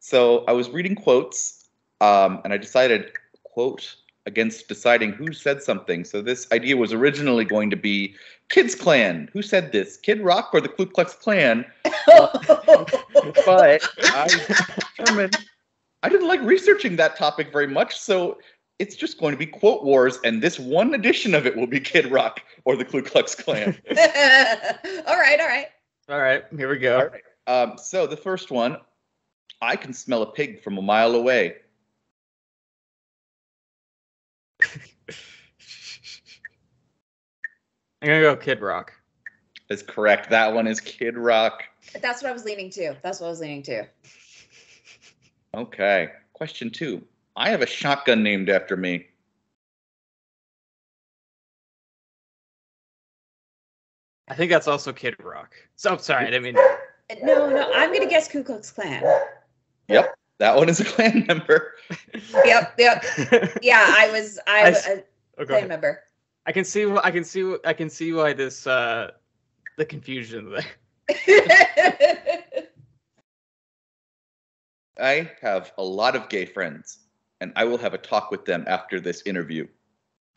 Speaker 3: So I was reading quotes, um, and I decided quote against deciding who said something. So this idea was originally going to be Kids Clan. Who said this? Kid Rock or the Ku Klux Klan? (laughs) But I determined I didn't like researching that topic very much, so it's just going to be quote wars, and this one edition of it will be Kid Rock or the Ku Klux Klan. (laughs) (laughs)
Speaker 2: all right, all right.
Speaker 1: All right. Here we go.
Speaker 3: All right. Um, so the first one, I can smell a pig from a mile away.
Speaker 1: I'm gonna go Kid Rock.
Speaker 3: Is correct. That one is Kid Rock.
Speaker 2: That's what I was leaning to. That's what I was leaning to.
Speaker 3: Okay. Question two. I have a shotgun named after me.
Speaker 1: I think that's also Kid Rock. So sorry. I didn't mean. (laughs)
Speaker 2: No, no, I'm gonna guess Ku Klux Klan.
Speaker 3: Yep, that one is a Klan member. (laughs)
Speaker 2: Yep, yep. Yeah, I was. I,
Speaker 1: I
Speaker 2: was
Speaker 1: s-
Speaker 2: a
Speaker 1: Okay.
Speaker 2: Klan member.
Speaker 1: I can see. I can see. I can see why this. uh The confusion there. (laughs)
Speaker 3: I have a lot of gay friends, and I will have a talk with them after this interview. (laughs)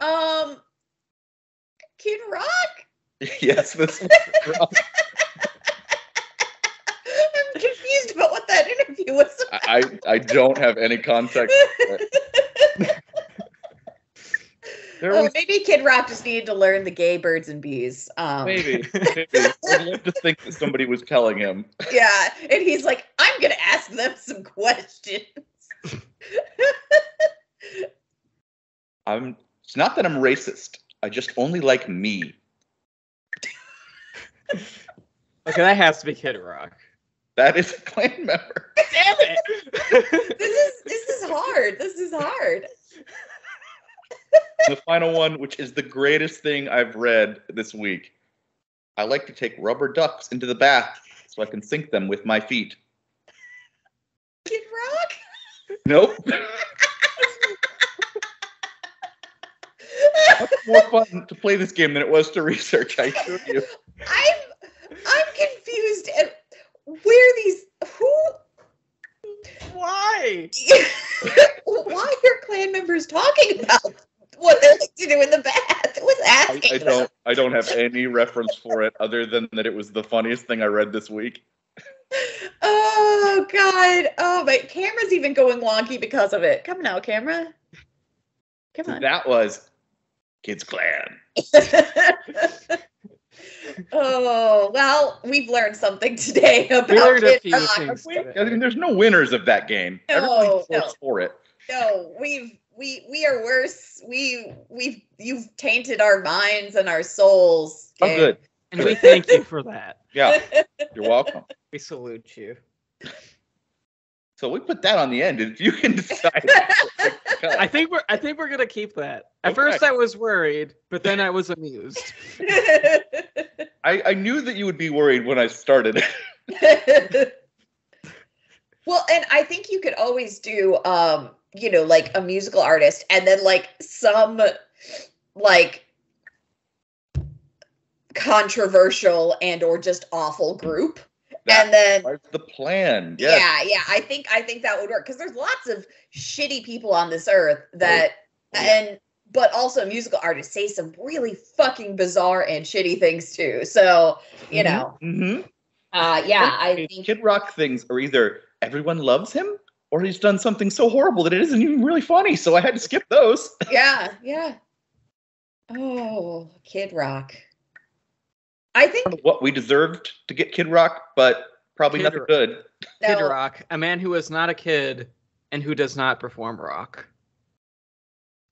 Speaker 2: um, Kid Rock. (laughs)
Speaker 3: yes, this (laughs) one.
Speaker 2: I'm confused about what that interview was.
Speaker 3: I, I don't have any context. There
Speaker 2: oh,
Speaker 3: was
Speaker 2: maybe Kid Rock just needed to learn the gay birds and bees. Um,
Speaker 3: maybe. maybe. (laughs) I'd love to think that somebody was telling him.
Speaker 2: Yeah, and he's like, I'm gonna ask them some questions. (laughs)
Speaker 3: I'm. It's not that I'm racist. I just only like me.
Speaker 1: okay, that has to be Kid Rock.
Speaker 3: That is a Klan member.
Speaker 1: Damn it! (laughs)
Speaker 2: This is this is hard. This is hard.
Speaker 3: The final one, which is the greatest thing I've read this week. I like to take rubber ducks into the bath so I can sink them with my feet.
Speaker 2: Kid Rock.
Speaker 3: Nope. Much more fun to play this game than it was to research. I assure you.
Speaker 2: I'm I'm confused at where these who
Speaker 1: Why? (laughs)
Speaker 2: why are Klan members talking about what they're like to do in the bath? (laughs) It
Speaker 3: was
Speaker 2: asking
Speaker 3: I
Speaker 2: them?
Speaker 3: don't. I don't have any reference for it other than that it was the funniest thing I read this week. (laughs)
Speaker 2: Oh god. Oh my camera's even going wonky because of it. Come now, camera. Come on.
Speaker 3: That was Kids Clan. (laughs)
Speaker 2: oh well, we've learned something today about
Speaker 1: We learned a few things.
Speaker 3: I mean, there's no winners of that game.
Speaker 2: No,
Speaker 3: Everybody
Speaker 2: no.
Speaker 3: for it.
Speaker 2: No, we've we we are worse. We we've you've tainted our minds and our souls.
Speaker 3: Oh,
Speaker 2: Gabe.
Speaker 3: good.
Speaker 1: And we thank you for that. (laughs)
Speaker 3: Yeah, (laughs) you're welcome.
Speaker 1: We salute you.
Speaker 3: So we put that on the end. If you can decide. (laughs)
Speaker 1: I think we're. I think we're gonna keep that. At
Speaker 3: Okay.
Speaker 1: first, I was worried, but then I was amused.
Speaker 3: I, I knew that you would be worried when I started.
Speaker 2: well, and I think you could always do um, you know, like a musical artist and then like some like controversial and or just awful group
Speaker 3: That
Speaker 2: and then
Speaker 3: the plan. Yes.
Speaker 2: yeah, yeah, I think I think that would work because there's lots of shitty people on this earth that
Speaker 3: Oh, yeah.
Speaker 2: and but also musical artists say some really fucking bizarre and shitty things too. So, you
Speaker 1: Mhm.
Speaker 2: know,
Speaker 3: hmm
Speaker 2: uh yeah, I
Speaker 3: These
Speaker 2: think
Speaker 3: Kid Rock things are either everyone loves him or he's done something so horrible that it isn't even really funny. So I had to skip those. (laughs)
Speaker 2: yeah, yeah. Oh, Kid Rock. I think
Speaker 3: I don't know what we deserved to get Kid Rock, but probably
Speaker 1: Kid
Speaker 3: nothing
Speaker 1: Rock.
Speaker 3: good.
Speaker 1: Kid
Speaker 2: no,
Speaker 1: Rock, a man who is not a kid and who does not perform rock.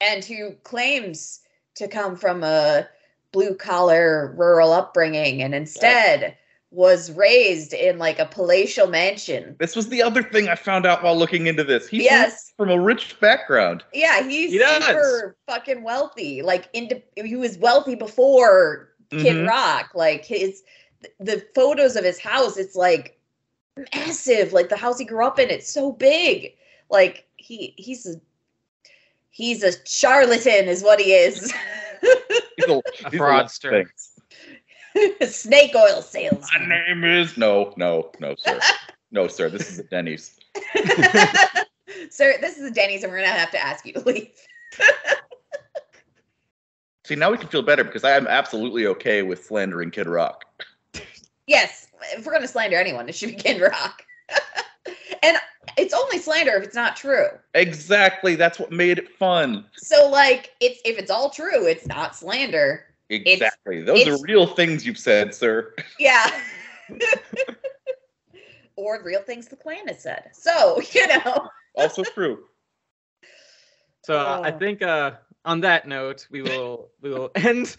Speaker 2: and who claims to come from a blue collar rural upbringing and instead was raised in like a palatial mansion.
Speaker 3: This was the other thing I found out while looking into this. He's
Speaker 2: Yes.
Speaker 3: from a rich background.
Speaker 2: Yeah, he's
Speaker 1: He
Speaker 2: super fucking wealthy. Like into he was wealthy before Kid
Speaker 3: Mhm.
Speaker 2: Rock. Like his the photos of his house, it's like massive. Like the house he grew up in, it's so big. Like he he's a he's a charlatan, is what he is. (laughs)
Speaker 3: He's a,
Speaker 1: A
Speaker 3: he's a lot of
Speaker 1: fraudster. (laughs)
Speaker 2: Snake oil
Speaker 3: sales.
Speaker 2: My
Speaker 3: name is no, no, no, sir, (laughs) no, sir. This is a Denny's. (laughs)
Speaker 2: Sir, this is a Denny's, and we're gonna have to ask you to leave.
Speaker 3: See, now we can feel better because I am absolutely okay with slandering Kid Rock.
Speaker 2: Yes, if we're gonna slander anyone, it should be Kid Rock. and it's only slander if it's not true.
Speaker 3: Exactly. That's what made it fun.
Speaker 2: So like it's if it's all true, it's not slander.
Speaker 3: Exactly. Those
Speaker 2: it's-
Speaker 3: are real things you've said, sir.
Speaker 2: Yeah. (laughs) or real things the Klan has said. So, you know.
Speaker 3: Also true.
Speaker 1: So uh, I
Speaker 2: Oh.
Speaker 1: think uh, on that note, we will we will (laughs) end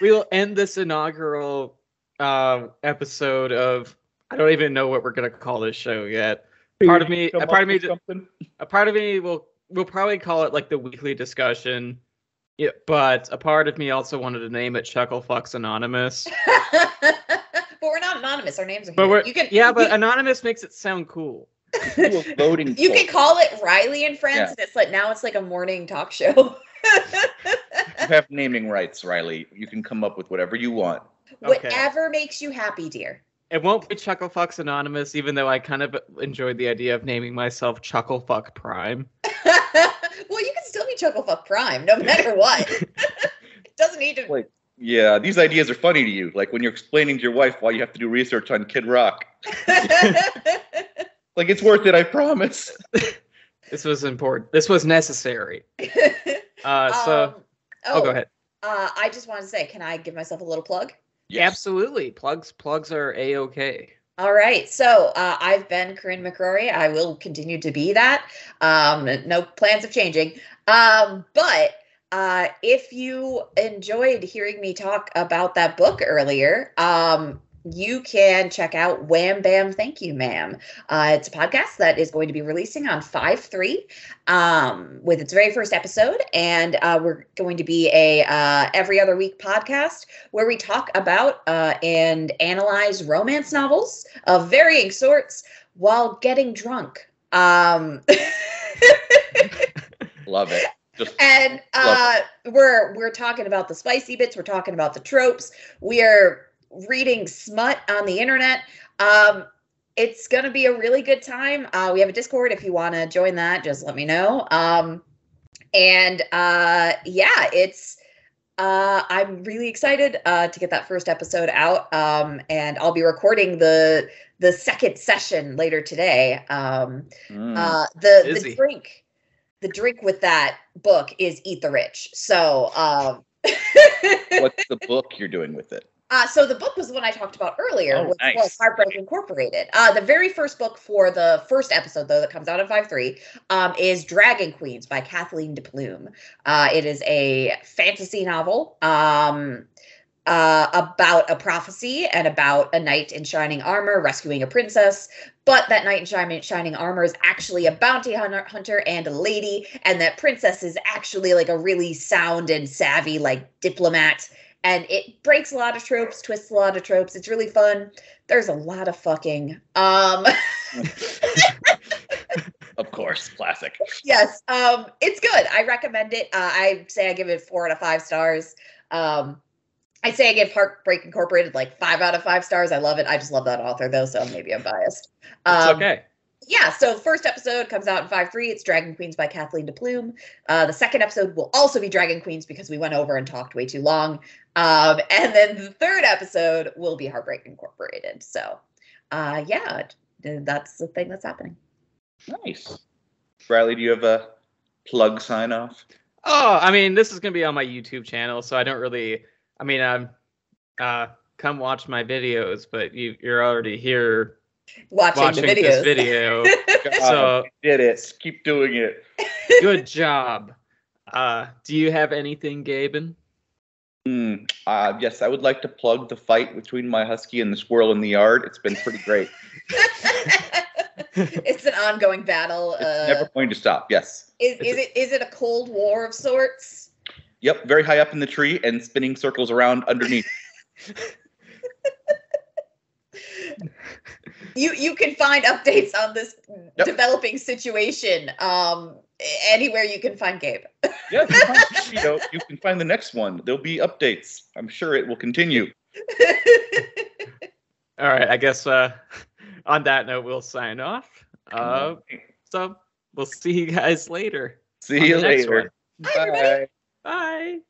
Speaker 1: we will end this inaugural uh, episode of I don't even know what we're gonna call this show yet. Part of me- a part of me
Speaker 3: with
Speaker 1: ju-
Speaker 3: something?
Speaker 1: A part of me will will probably call it like the weekly discussion. Yeah, but a part of me also wanted to name it Chuckle Fucks Anonymous. (laughs)
Speaker 2: but we're not anonymous. Our names are
Speaker 1: But
Speaker 2: here.
Speaker 1: we're
Speaker 2: you can
Speaker 1: yeah, but
Speaker 2: you,
Speaker 1: anonymous makes it sound cool.
Speaker 3: Voting
Speaker 2: you
Speaker 3: poll.
Speaker 2: can call it Riley and Friends,
Speaker 3: Yeah.
Speaker 2: and it's like now it's like a morning talk show.
Speaker 3: You (laughs) have naming rights, Riley. You can come up with whatever you want.
Speaker 1: Okay.
Speaker 2: Whatever makes you happy, dear.
Speaker 1: It won't be Chuckle Fucks Anonymous, even though I kind of enjoyed the idea of naming myself Chuckle Fuck Prime. (laughs)
Speaker 2: well, you can still be Chucklefuck Prime, no matter what. (laughs) it doesn't need to.
Speaker 3: Like- Yeah, these ideas are funny to you. Like when you're explaining to your wife why you have to do research on Kid Rock. (laughs) Like it's worth it, I promise. (laughs)
Speaker 1: This was important. This was necessary. Uh, so,
Speaker 2: Um,
Speaker 1: oh, go ahead.
Speaker 2: Uh, I just wanted to say, can I give myself a little plug?
Speaker 1: Yeah, absolutely, plugs plugs are a okay.
Speaker 2: All right. So uh, I've been Corinne McCrory. I will continue to be that. Um, no plans of changing. Um, but uh, if you enjoyed hearing me talk about that book earlier, um, you can check out Wham Bam Thank You Ma'am. Uh, it's a podcast that is going to be releasing on 5 3 um, with its very first episode. And uh, we're going to be a uh, every other week podcast where we talk about uh, and analyze romance novels of varying sorts while getting drunk. Um, (laughs)
Speaker 3: Love it. Just
Speaker 2: and uh, we're we're talking about the spicy bits. We're talking about the tropes. We are reading smut on the internet. Um, it's gonna be a really good time. Uh, we have a Discord. If you want to join that, just let me know. Um, and uh, yeah, it's. Uh, I'm really excited uh, to get that first episode out, um, and I'll be recording the the second session later today. Um,
Speaker 3: mm.
Speaker 2: uh, the the drink, the drink with that book is Eat the Rich. So, um, (laughs)
Speaker 3: what's the book you're doing with it?
Speaker 2: uh, so the book was the one I talked about earlier,
Speaker 3: Oh,
Speaker 2: which
Speaker 3: nice.
Speaker 2: was Heartbreak Incorporated. Uh, the very first book for the first episode, though, that comes out in five three, um, is Dragon Queens by Kathleen De Plume. Uh, it is a fantasy novel. Um, uh, about a prophecy and about a knight in shining armor rescuing a princess. But that knight in shining, shining armor is actually a bounty hunter, hunter and a lady, and that princess is actually like a really sound and savvy like diplomat. And it breaks a lot of tropes, twists a lot of tropes. It's really fun. There's a lot of fucking. Um, (laughs)
Speaker 3: Of course, classic.
Speaker 2: yes, um, it's good. I recommend it. Uh, I say I give it four out of five stars. Um, I'd say I give Heartbreak Incorporated like five out of five stars. I love it. I just love that author though, so maybe I'm biased.
Speaker 1: It's
Speaker 2: Um,
Speaker 1: okay.
Speaker 2: yeah, so first episode comes out in 5 3. It's Dragon Queens by Kathleen De Plume. Uh, the second episode will also be Dragon Queens because we went over and talked way too long. Um, (laughs) and then the third episode will be Heartbreak Incorporated. So, uh, yeah, that's the thing that's happening.
Speaker 3: Nice. Riley, do you have a plug sign off?
Speaker 1: Oh, I mean, this is gonna be on my YouTube channel, so I don't really. I mean, um, uh, come watch my videos, but you you're already here
Speaker 2: Watching,
Speaker 1: watching
Speaker 2: the videos.
Speaker 1: this video. (laughs) so
Speaker 3: Did it. Keep doing it.
Speaker 1: good job. Uh, do you have anything, Gaben?
Speaker 3: Hmm. Uh, yes, I would like to plug the fight between my husky and the squirrel in the yard. It's been pretty great. (laughs)
Speaker 2: it's an ongoing battle.
Speaker 3: It's
Speaker 2: Uh,
Speaker 3: never going to stop. Yes.
Speaker 2: is, is it is it a cold war of sorts?
Speaker 3: Yep. Very high up in the tree and spinning circles around underneath. (laughs)
Speaker 2: You you can find updates on this
Speaker 3: Yep.
Speaker 2: developing situation um, anywhere you can find Gabe. (laughs)
Speaker 3: Yeah, you, can find, you, know, you can find the next one. There'll be updates. I'm sure it will continue. (laughs)
Speaker 1: All right, I guess uh, on that note, we'll sign off. Uh, so we'll see you guys later.
Speaker 3: See you later.
Speaker 2: Bye, everybody.
Speaker 3: Bye.
Speaker 1: Bye.